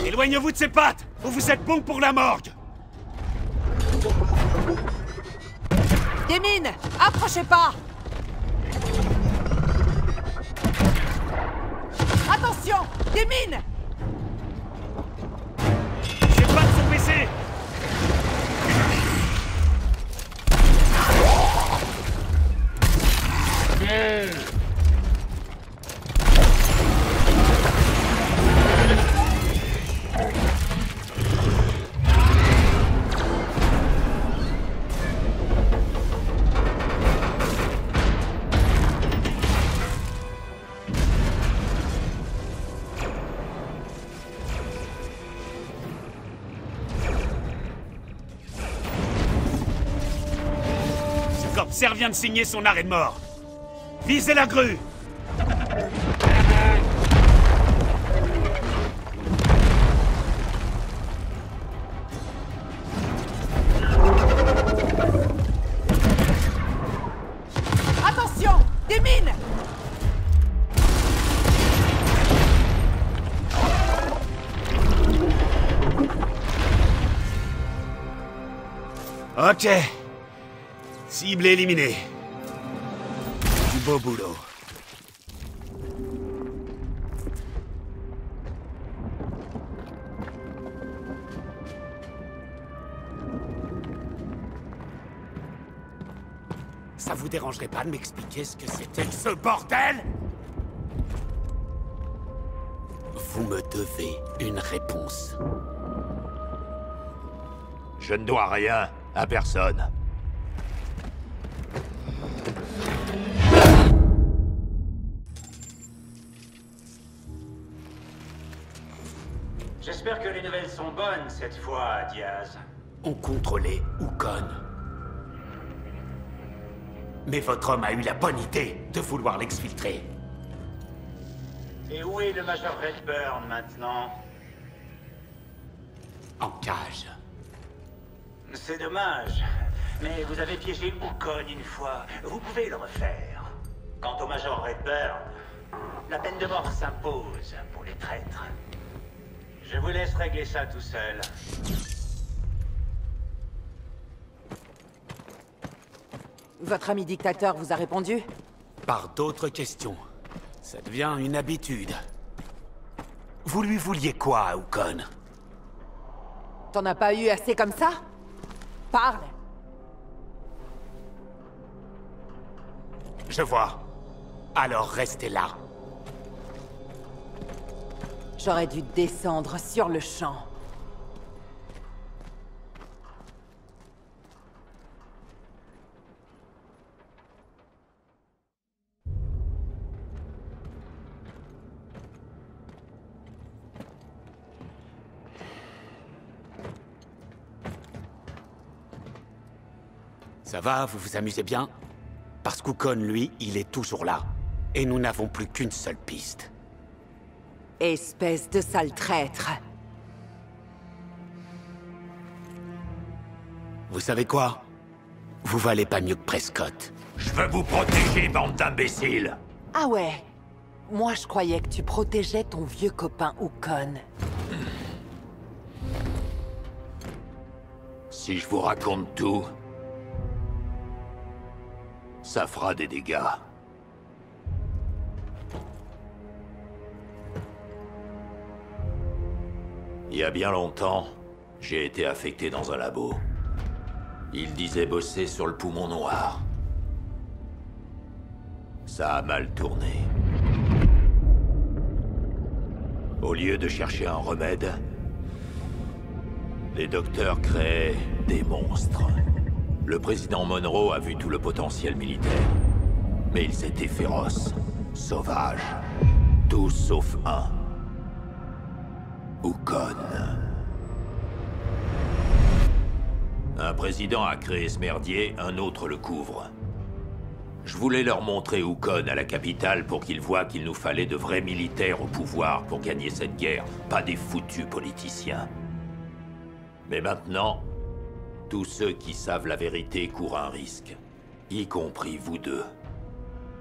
Éloignez-vous de ces pattes ou vous êtes bon pour la morgue Des mines. Approchez pas. Attention Des mines. J'ai pas de corpser vient de signer son arrêt de mort. Visez la grue Du beau boulot. Ça vous dérangerait pas de m'expliquer ce que c'était ce bordel? Vous me devez une réponse. Je ne dois rien à personne. Cette fois, Diaz. On contrôlait Ukon. Mais votre homme a eu la bonne idée de vouloir l'exfiltrer. Et où est le Major Redburn maintenant? En cage. C'est dommage. Mais vous avez piégé Ukon une fois. Vous pouvez le refaire. Quant au Major Redburn, la peine de mort s'impose pour les traîtres. Je vous laisse régler ça tout seul. Votre ami dictateur vous a répondu? Par d'autres questions. Ça devient une habitude. Vous lui vouliez quoi à Ukon T'en as pas eu assez comme ça? Parle Je vois. Alors restez là. J'aurais dû descendre sur le champ. Ça va, vous vous amusez bien? Parce qu'Ukon, lui, il est toujours là. Et nous n'avons plus qu'une seule piste. Espèce de sale traître. Vous savez quoi? Vous valez pas mieux que Prescott. Je veux vous protéger, bande d'imbéciles Ah ouais Moi je croyais que tu protégeais ton vieux copain Ukon. Si je vous raconte tout, ça fera des dégâts. Y a bien longtemps, j'ai été affecté dans un labo. Il disait bosser sur le poumon noir. Ça a mal tourné. Au lieu de chercher un remède, les docteurs créaient des monstres. Le président Monroe a vu tout le potentiel militaire. Mais ils étaient féroces, sauvages. Tous sauf un. Ukon. Un président a créé ce merdier, un autre le couvre. Je voulais leur montrer Ukon à la capitale pour qu'ils voient qu'il nous fallait de vrais militaires au pouvoir pour gagner cette guerre, pas des foutus politiciens. Mais maintenant, tous ceux qui savent la vérité courent un risque, y compris vous deux.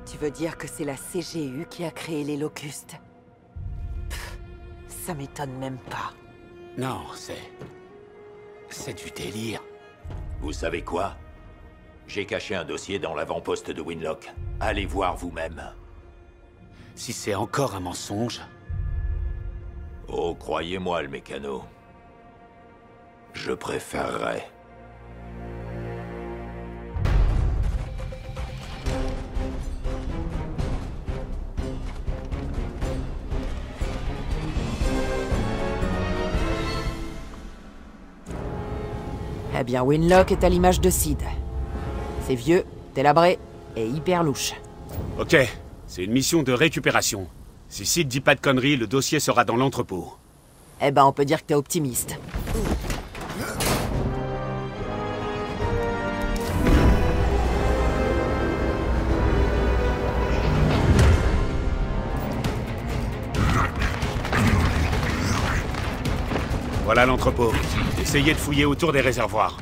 Tu veux dire que c'est la CGU qui a créé les locustes Ça m'étonne même pas. Non, c'est... C'est du délire. Vous savez quoi? J'ai caché un dossier dans l'avant-poste de Winlock. Allez voir vous-même. Si c'est encore un mensonge... Oh, croyez-moi, le mécano. Je préférerais. Eh bien, Winlock est à l'image de Sid. C'est vieux, délabré et hyper louche. Ok, c'est une mission de récupération. Si Sid dit pas de conneries, le dossier sera dans l'entrepôt. Eh ben, on peut dire que t'es optimiste. Voilà l'entrepôt. Essayez de fouiller autour des réservoirs.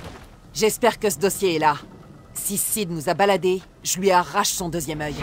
J'espère que ce dossier est là. Si Sid nous a baladés, je lui arrache son deuxième œil.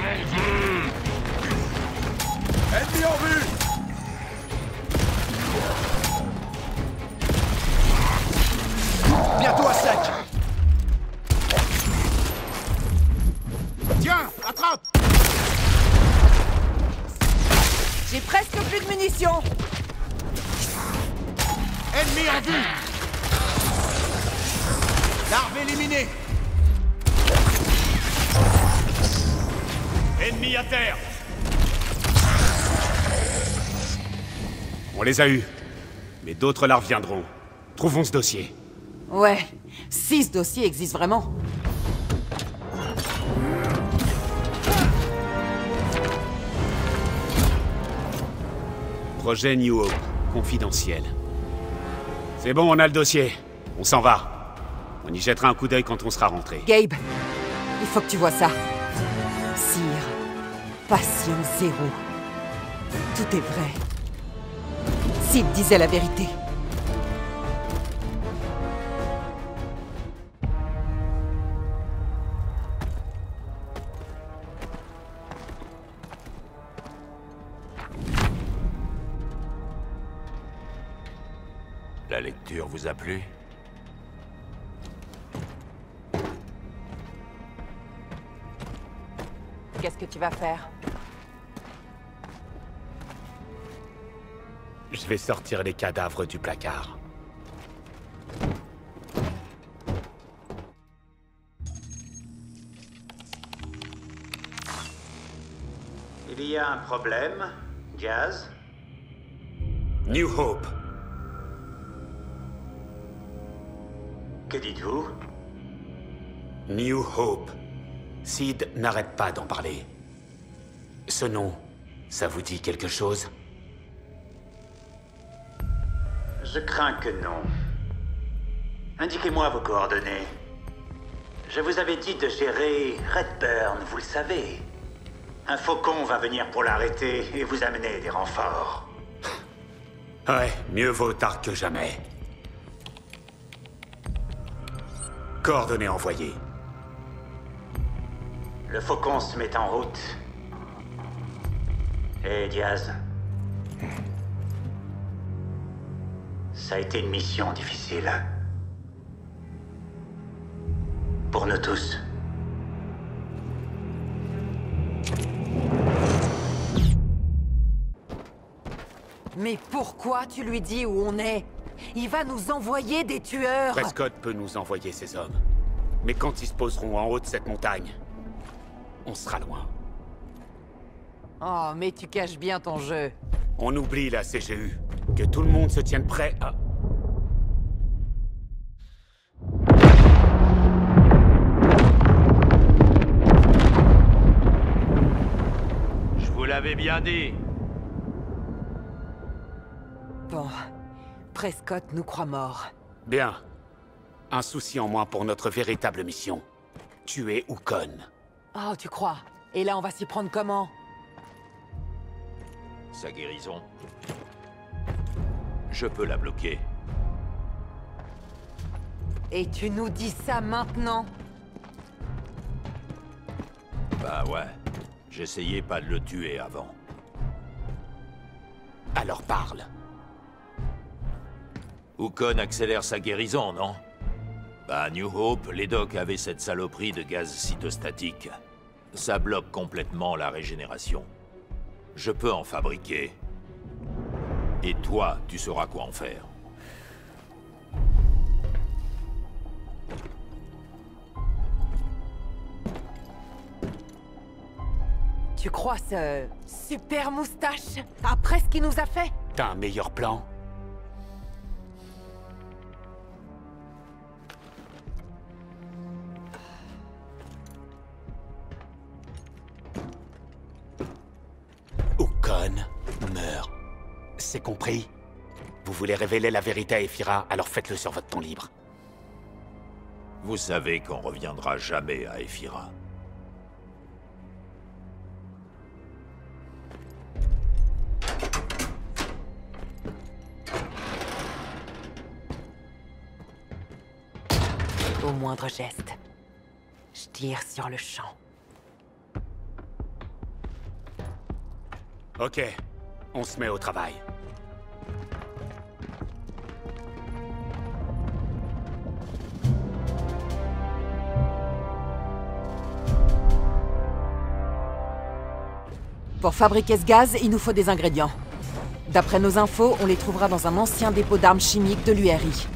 On les a eus. Mais d'autres larves viendront. Trouvons ce dossier. Ouais, six dossiers existent vraiment. Projet New Hope, confidentiel. C'est bon, on a le dossier. On s'en va. On y jettera un coup d'œil quand on sera rentré. Gabe, il faut que tu vois ça. Sire, passion zéro. Tout est vrai. Sid disait la vérité. La lecture vous a plu? Qu'est-ce que tu vas faire? Je vais sortir les cadavres du placard. Il y a un problème, Jazz? New Hope. Que dites-vous? New Hope. Sid n'arrête pas d'en parler. Ce nom, ça vous dit quelque chose? Je crains que non. Indiquez-moi vos coordonnées. Je vous avais dit de gérer Redburn, vous le savez. Un faucon va venir pour l'arrêter et vous amener des renforts. Ouais, mieux vaut tard que jamais. Coordonnées envoyées. Le faucon se met en route. Hé, Diaz. Ça a été une mission difficile. Pour nous tous. Mais pourquoi tu lui dis où on est? Il va nous envoyer des tueurs Prescott peut nous envoyer ses hommes. Mais quand ils se poseront en haut de cette montagne, on sera loin. Oh, mais tu caches bien ton jeu. On oublie la CGU. Que tout le monde se tienne prêt à... Je vous l'avais bien dit. Bon, Prescott nous croit morts. Bien. Un souci en moins pour notre véritable mission. Tuer Ukon. Oh, tu crois Et là, on va s'y prendre comment? Sa guérison. Je peux la bloquer. Et tu nous dis ça maintenant? Bah ouais. J'essayais pas de le tuer avant. Alors parle. Ukon accélère sa guérison, non? Bah, New Hope, les docs avaient cette saloperie de gaz cytostatique. Ça bloque complètement la régénération. Je peux en fabriquer. Et toi, tu sauras quoi en faire. Tu crois ce super moustache après ce qu'il nous a fait? T'as un meilleur plan? Ukon meurt. C'est compris Vous voulez révéler la vérité à Ephira, alors faites-le sur votre temps libre. Vous savez qu'on reviendra jamais à Ephira. Au moindre geste, je tire sur le champ. Ok, on se met au travail. Pour fabriquer ce gaz, il nous faut des ingrédients. D'après nos infos, on les trouvera dans un ancien dépôt d'armes chimiques de l'URI.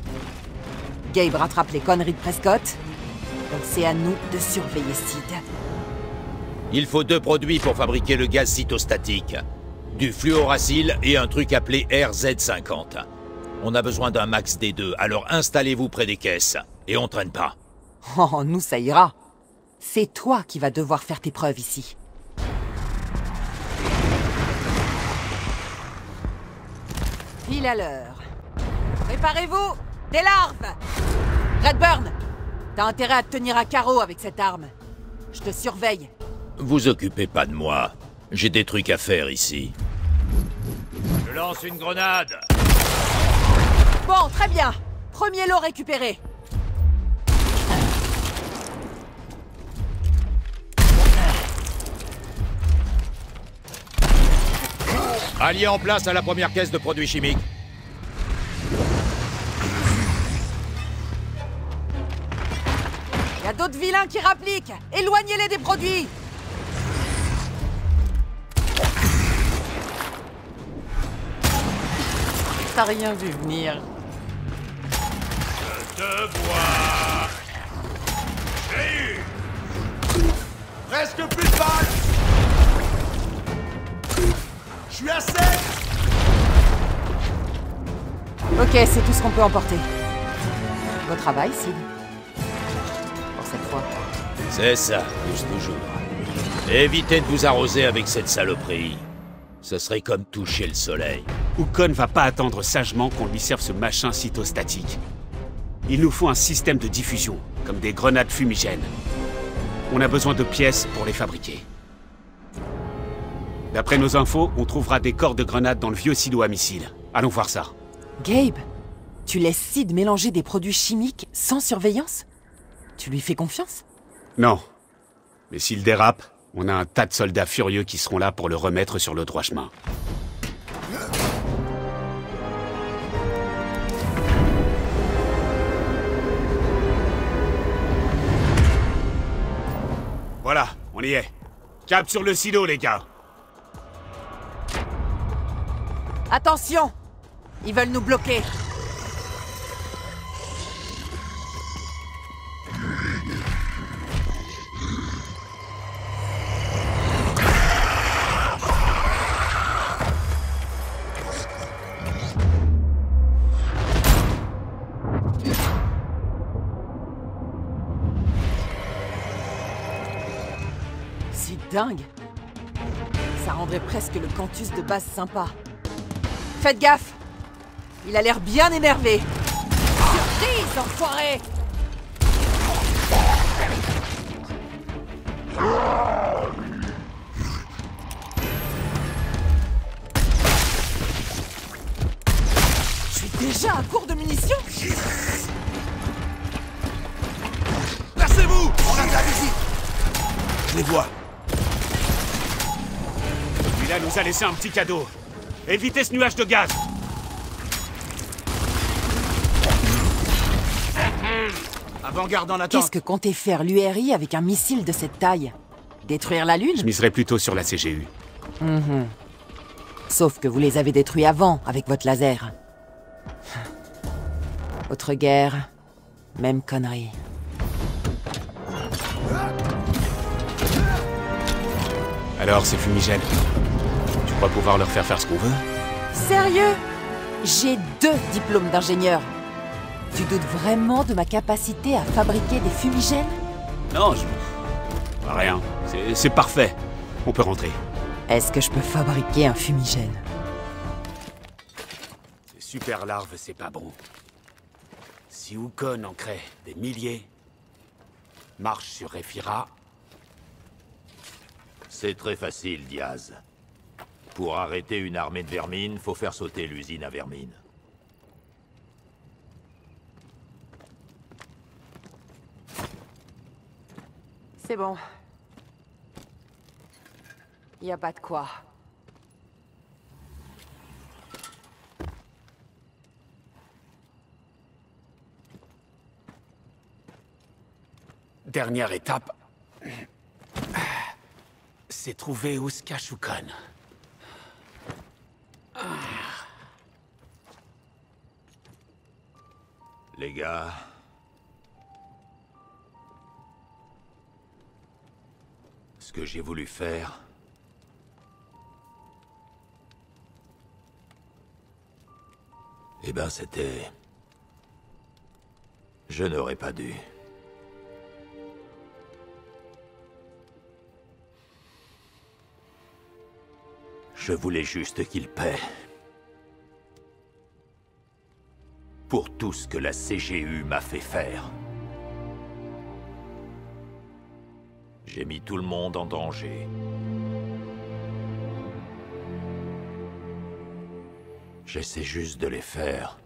Gabe rattrape les conneries de Prescott, donc c'est à nous de surveiller Sid. Il faut deux produits pour fabriquer le gaz cytostatique. Du fluoracyle et un truc appelé RZ50. On a besoin d'un max des deux, alors installez-vous près des caisses. Et on traîne pas. Oh, nous ça ira. C'est toi qui vas devoir faire tes preuves ici. Pile à l'heure. Préparez-vous Des larves Redburn T'as intérêt à te tenir à carreau avec cette arme. Je te surveille. Vous occupez pas de moi. J'ai des trucs à faire ici. Je lance une grenade Bon, très bien. Premier lot récupéré. Allié en place à la première caisse de produits chimiques. Y a d'autres vilains qui rappliquent. Éloignez-les des produits. T'as rien vu venir. Je te vois J'ai eu Presque plus de balles Je suis à sec Ok, c'est tout ce qu'on peut emporter. Beau travail, Sid. Pour cette fois. C'est ça, plus toujours. Évitez de vous arroser avec cette saloperie. Ce serait comme toucher le soleil. Ukon va pas attendre sagement qu'on lui serve ce machin cytostatique. Il nous faut un système de diffusion, comme des grenades fumigènes. On a besoin de pièces pour les fabriquer. D'après nos infos, on trouvera des corps de grenades dans le vieux silo à missiles. Allons voir ça. Gabe, tu laisses Sid mélanger des produits chimiques sans surveillance? Tu lui fais confiance? Non. Mais s'il dérape, on a un tas de soldats furieux qui seront là pour le remettre sur le droit chemin. Voilà, on y est. Cap sur le silo, les gars. Attention Ils veulent nous bloquer. Ça rendrait presque le cantus de base sympa. Faites gaffe. Il a l'air bien énervé. Surprise, enfoiré. Je suis déjà à court de munitions. Placez-vous. On a de la Je les vois. Celui-là nous a laissé un petit cadeau. Évitez ce nuage de gaz. Avant-garde en attente Qu'est-ce que comptait faire l'URI avec un missile de cette taille Détruire la Lune Je miserais plutôt sur la CGU. Mhm. Sauf que vous les avez détruits avant avec votre laser. Autre guerre, même connerie. Alors, ces fumigènes Tu crois pouvoir leur faire faire ce qu'on veut Sérieux? J'ai deux diplômes d'ingénieur. Tu doutes vraiment de ma capacité à fabriquer des fumigènes? Non, je... Rien. C'est- parfait. On peut rentrer. Est-ce que je peux fabriquer un fumigène? Ces super larves, c'est pas bon. Si Ukon en crée des milliers, marche sur Ephira, C'est très facile, Diaz. Pour arrêter une armée de vermine, faut faire sauter l'usine à vermine. C'est bon. Y a pas de quoi. Dernière étape. C'est trouver où se cache Ukon? Les gars... Ce que j'ai voulu faire... Eh ben, c'était... Je n'aurais pas dû. Je voulais juste qu'il paie. Pour tout ce que la CGU m'a fait faire. J'ai mis tout le monde en danger. J'essaie juste de les faire.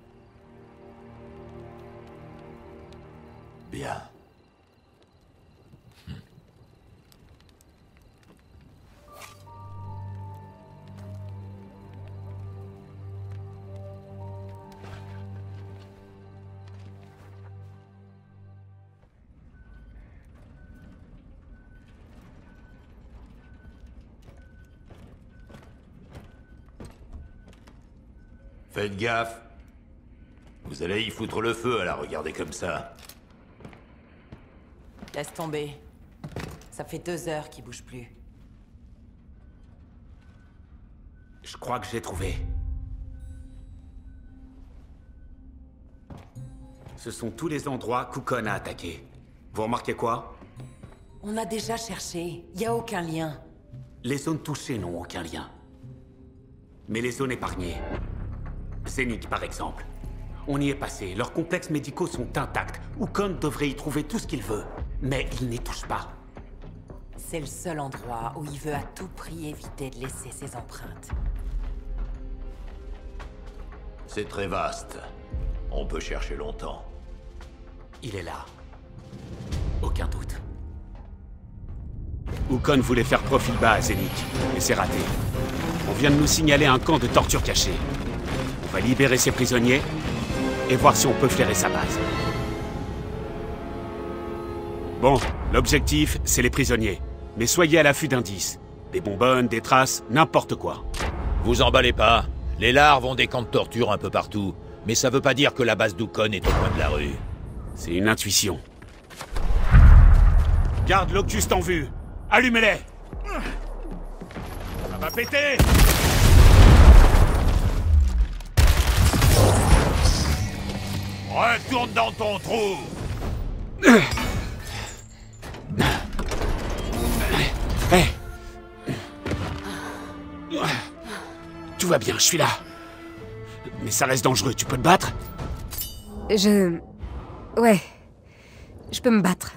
Bien. Faites gaffe. Vous allez y foutre le feu à la regarder comme ça. Laisse tomber. Ça fait deux heures qu'il bouge plus. Je crois que j'ai trouvé. Ce sont tous les endroits qu'Ukon a attaqués. Vous remarquez quoi? On a déjà cherché. Y a aucun lien. Les zones touchées n'ont aucun lien. Mais les zones épargnées. Zénith, par exemple. On y est passé. Leurs complexes médicaux sont intacts. Ukon devrait y trouver tout ce qu'il veut. Mais il n'y touche pas. C'est le seul endroit où il veut à tout prix éviter de laisser ses empreintes. C'est très vaste. On peut chercher longtemps. Il est là. Aucun doute. Ukon voulait faire profil bas à Zénith, mais c'est raté. On vient de nous signaler un camp de torture caché. On va libérer ses prisonniers et voir si on peut flairer sa base. Bon, l'objectif, c'est les prisonniers. Mais soyez à l'affût d'indices. Des bonbonnes, des traces, n'importe quoi. Vous emballez pas. Les larves ont des camps de torture un peu partout. Mais ça veut pas dire que la base d'Ukon est au coin de la rue. C'est une intuition. Garde Locust en vue. Allumez-les Ça va péter Retourne dans ton trou Hé Tout va bien, je suis là. Mais ça reste dangereux, tu peux te battre? Je... Ouais. Je peux me battre.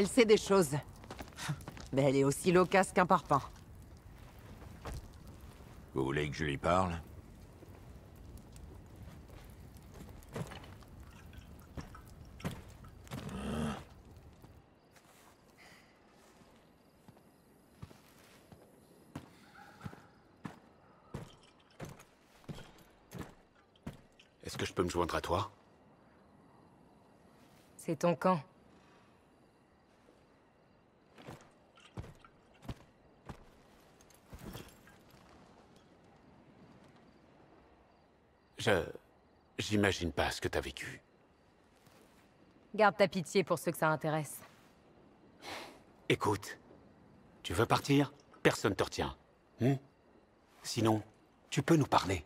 Elle sait des choses. Mais elle est aussi loquace qu'un parpaing. Vous voulez que je lui parle? Est-ce que je peux me joindre à toi? C'est ton camp. Je... J'imagine pas ce que t'as vécu. Garde ta pitié pour ceux que ça intéresse. Écoute, tu veux partir? Personne te retient. hmm? Sinon, tu peux nous parler.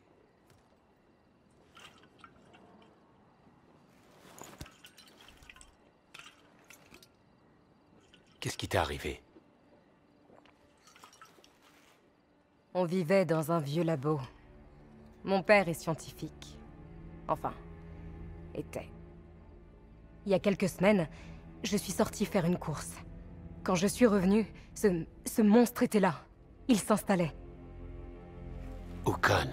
Qu'est-ce qui t'est arrivé? On vivait dans un vieux labo. Mon père est scientifique. Enfin, était. Il y a quelques semaines, je suis sortie faire une course. Quand je suis revenue, ce, ce monstre était là. Il s'installait. Ukon.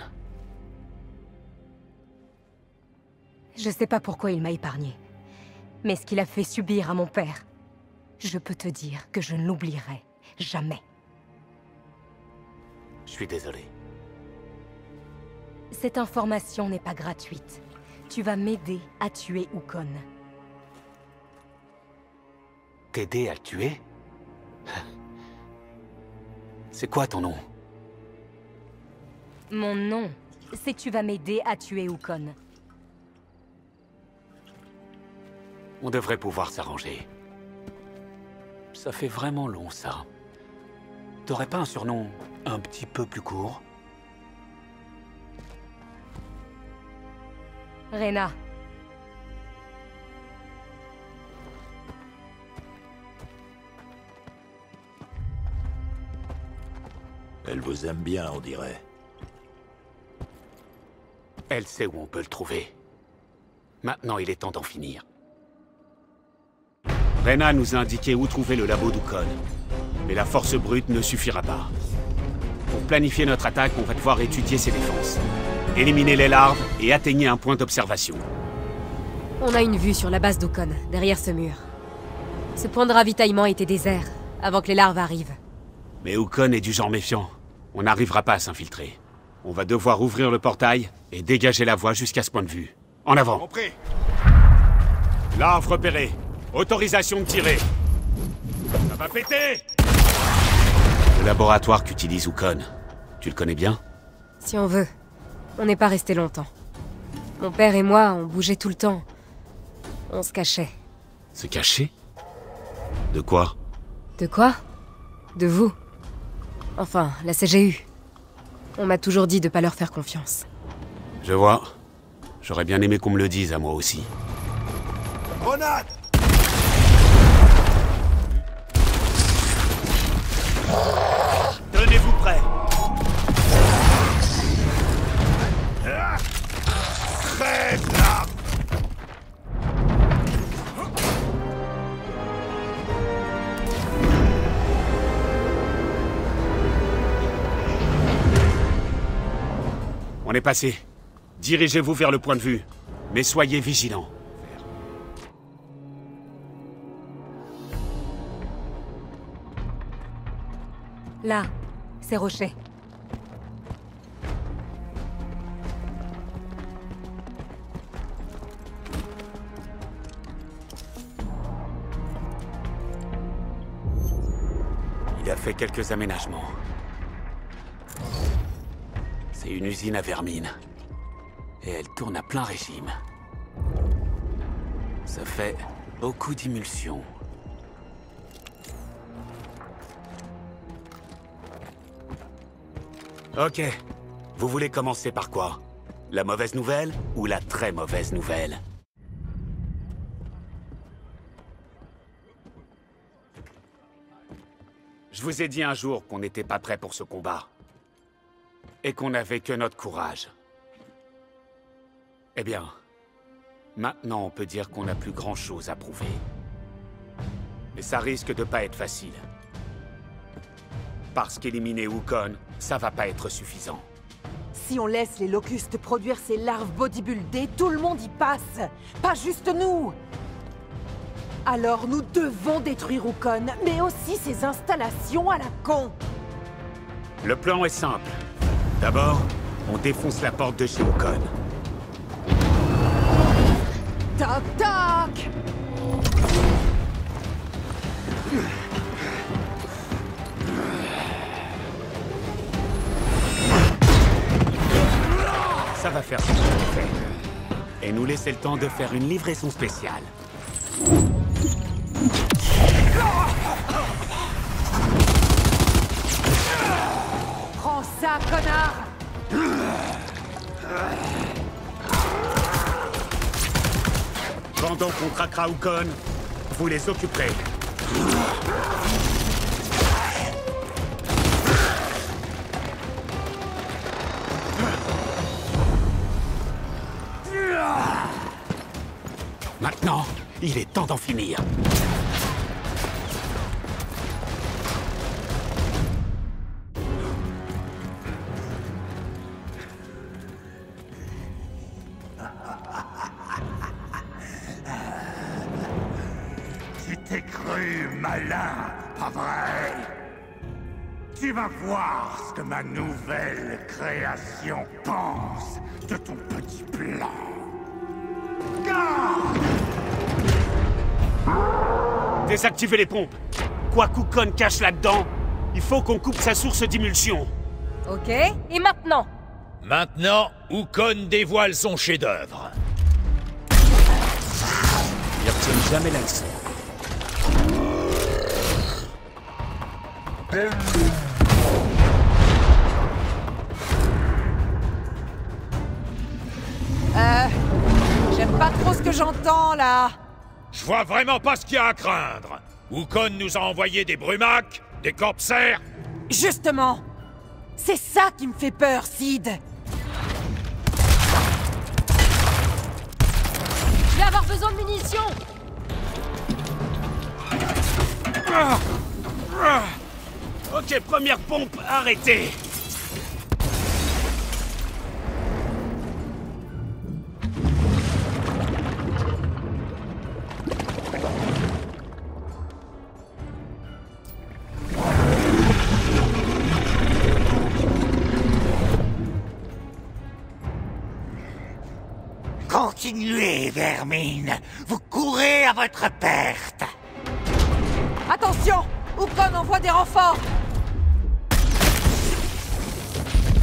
Je sais pas pourquoi il m'a épargné. Mais ce qu'il a fait subir à mon père, je peux te dire que je ne l'oublierai jamais. Je suis désolé. Cette information n'est pas gratuite. Tu vas m'aider à tuer Ukon. T'aider à le tuer? C'est quoi ton nom? Mon nom, c'est tu vas m'aider à tuer Ukon. On devrait pouvoir s'arranger. Ça fait vraiment long, ça. T'aurais pas un surnom un petit peu plus court? Rena. Elle vous aime bien, on dirait. Elle sait où on peut le trouver. Maintenant, il est temps d'en finir. Rena nous a indiqué où trouver le labo d'Ukon. Mais la force brute ne suffira pas. Pour planifier notre attaque, on va devoir étudier ses défenses. Éliminer les larves et atteigner un point d'observation. On a une vue sur la base d'Okon, derrière ce mur. Ce point de ravitaillement était désert, avant que les larves arrivent. Mais Ukon est du genre méfiant. On n'arrivera pas à s'infiltrer. On va devoir ouvrir le portail et dégager la voie jusqu'à ce point de vue. En avant Compris. Larve repérée. Autorisation de tirer. Ça va péter Le laboratoire qu'utilise Ukon. Tu le connais bien? Si on veut. On n'est pas resté longtemps. Mon père et moi, on bougeait tout le temps. On se cachait. Se cacher? De quoi? De quoi? De vous. Enfin, la CGU. On m'a toujours dit de pas leur faire confiance. Je vois. J'aurais bien aimé qu'on me le dise à moi aussi. Grenade On est passé. Dirigez-vous vers le point de vue. Mais soyez vigilants. Là, c'est Rocher. Il a fait quelques aménagements. Une usine à vermine. Et elle tourne à plein régime. Ça fait beaucoup d'émulsion. Ok. Vous voulez commencer par quoi? La mauvaise nouvelle ou la très mauvaise nouvelle? Je vous ai dit un jour qu'on n'était pas prêt pour ce combat. Et qu'on n'avait que notre courage. Eh bien, maintenant on peut dire qu'on n'a plus grand-chose à prouver. Mais ça risque de pas être facile. Parce qu'éliminer Wukon, ça va pas être suffisant. Si on laisse les locustes produire ces larves bodybuildées, tout le monde y passe Pas juste nous Alors nous devons détruire Wukon, mais aussi ses installations à la con Le plan est simple. D'abord, on défonce la porte de chez. Toc toc Ça va faire ce faut faire. Et nous laisser le temps de faire une livraison spéciale. Prends ça, connard Pendant qu'on traquera Wukon, vous les occuperez. Maintenant, il est temps d'en finir. Désactivez les pompes. Quoi qu'Ukon cache là-dedans, il faut qu'on coupe sa source d'émulsion. Ok, et maintenant? Maintenant, Ukon dévoile son chef-d'œuvre. Ils retiennent jamais la leçon. Euh... J'aime pas trop ce que j'entends, là Je vois vraiment pas ce qu'il y a à craindre. Ukon nous a envoyé des brumacs, des corpsers. Justement C'est ça qui me fait peur, Sid Je vais avoir besoin de munitions Ah Ah Ok, première pompe arrêtée. Continuez, vermine. Vous courez à votre perte. Attention Ukon envoie des renforts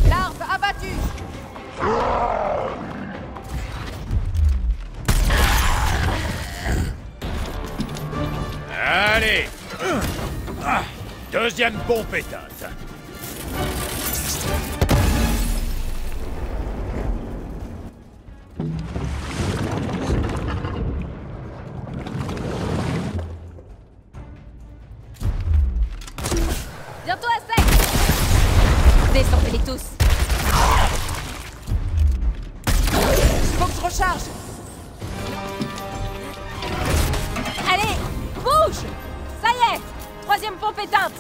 Larve abattue Allez Deuxième pompe éteinte. Bientôt à sec Descendez-les tous. Faut que je recharge. Allez Bouge. Ça y est. Troisième pompe éteinte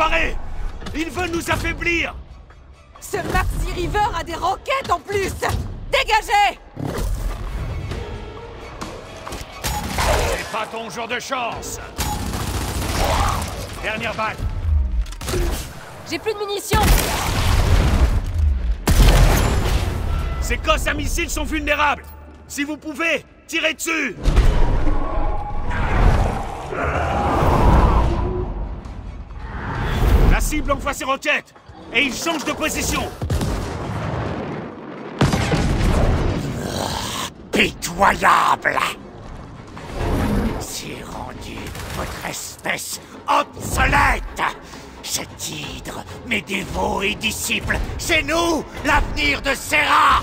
Ukon nous a séparés Il veut nous affaiblir. Ce Maxi River a des roquettes en plus. Dégagez. C'est pas ton jour de chance. Dernière balle. J'ai plus de munitions. Ces cosses à missiles sont vulnérables. Si vous pouvez, tirez dessus Envoie ses roquettes Et il change de position Pitoyable. C'est rendu votre espèce obsolète. Cet hydre, mes dévots et disciples, c'est nous, l'avenir de Serra.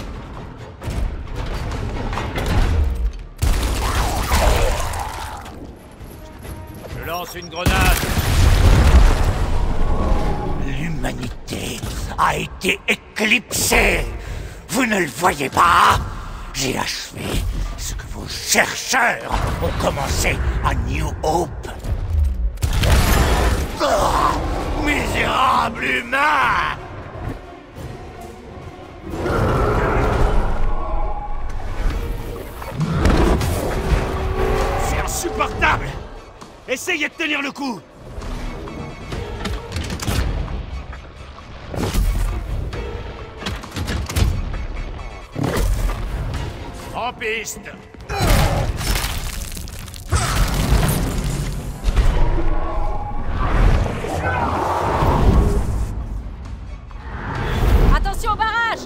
Je lance une grenade. L'humanité a été éclipsée. Vous ne le voyez pas? J'ai achevé ce que vos chercheurs ont commencé à New Hope. Oh, misérable humain C'est insupportable Essayez de tenir le coup En piste. Attention au barrage.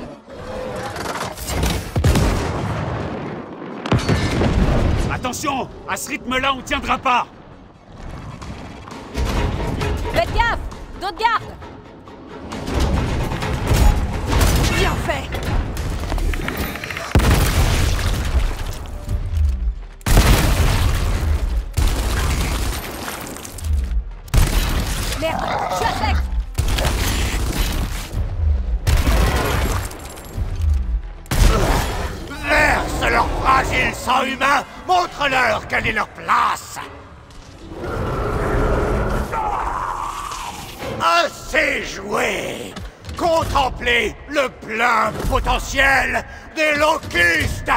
Attention À ce rythme-là, on tiendra pas. Faites gaffe D'autres gardes potentiel des locustes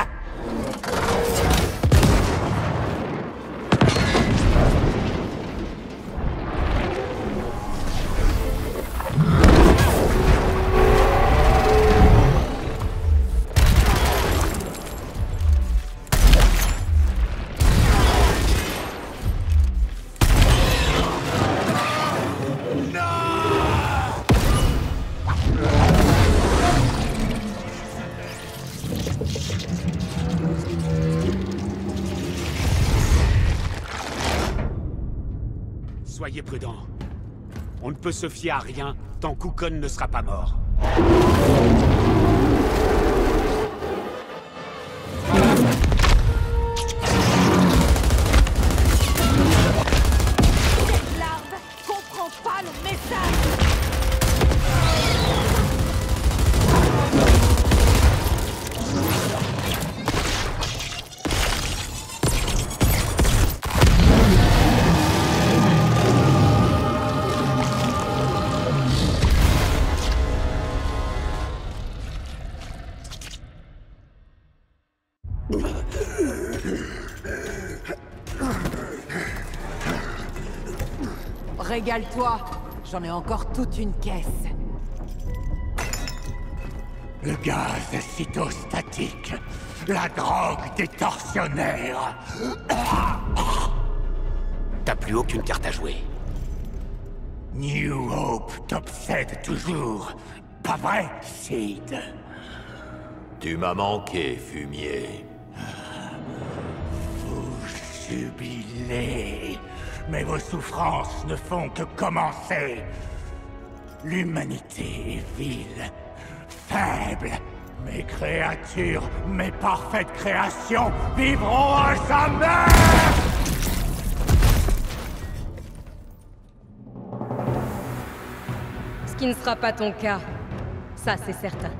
peut se fier à rien tant qu'Ukon ne sera pas mort. Régale-toi J'en ai encore toute une caisse. Le gaz cytostatique. La drogue des tortionnaires. T'as plus aucune carte à jouer. New Hope t'obsède toujours. Pas vrai, Sid? Tu m'as manqué, fumier. Vous jubilez. Mais vos souffrances ne font que commencer. L'humanité est vile, faible. Mes créatures, mes parfaites créations, vivront à jamais Ce qui ne sera pas ton cas. Ça, c'est certain.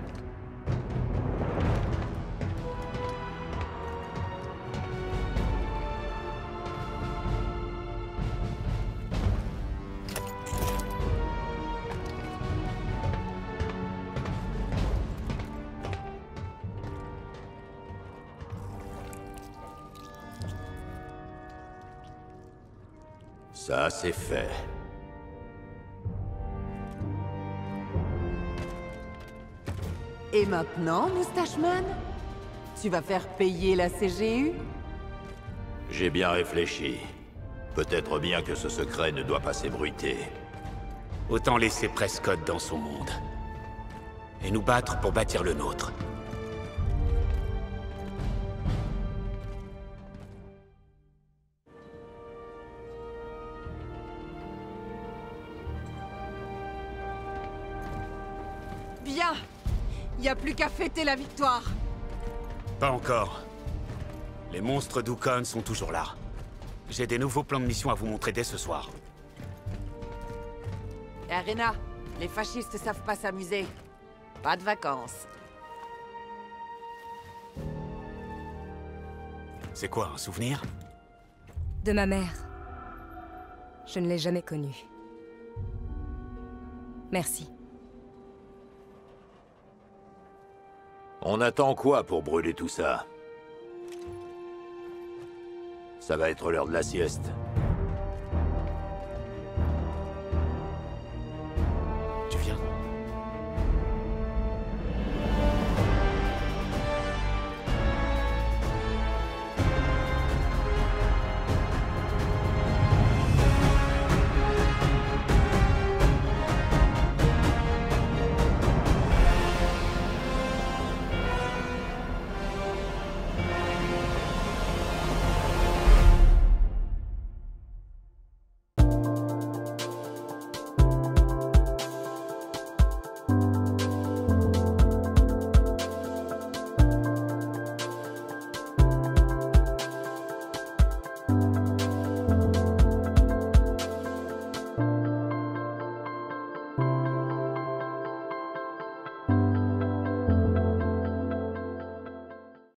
C'est fait. Et maintenant, Moustacheman Tu vas faire payer la CGU J'ai bien réfléchi. Peut-être bien que ce secret ne doit pas s'ébruiter. Autant laisser Prescott dans son monde. Et nous battre pour bâtir le nôtre. Y a plus qu'à fêter la victoire Pas encore. Les monstres d'Ukon sont toujours là. J'ai des nouveaux plans de mission à vous montrer dès ce soir. Arena, les fascistes savent pas s'amuser. Pas de vacances. C'est quoi, un souvenir? De ma mère. Je ne l'ai jamais connue. Merci. On attend quoi pour brûler tout ça Ça va être l'heure de la sieste. Tu viens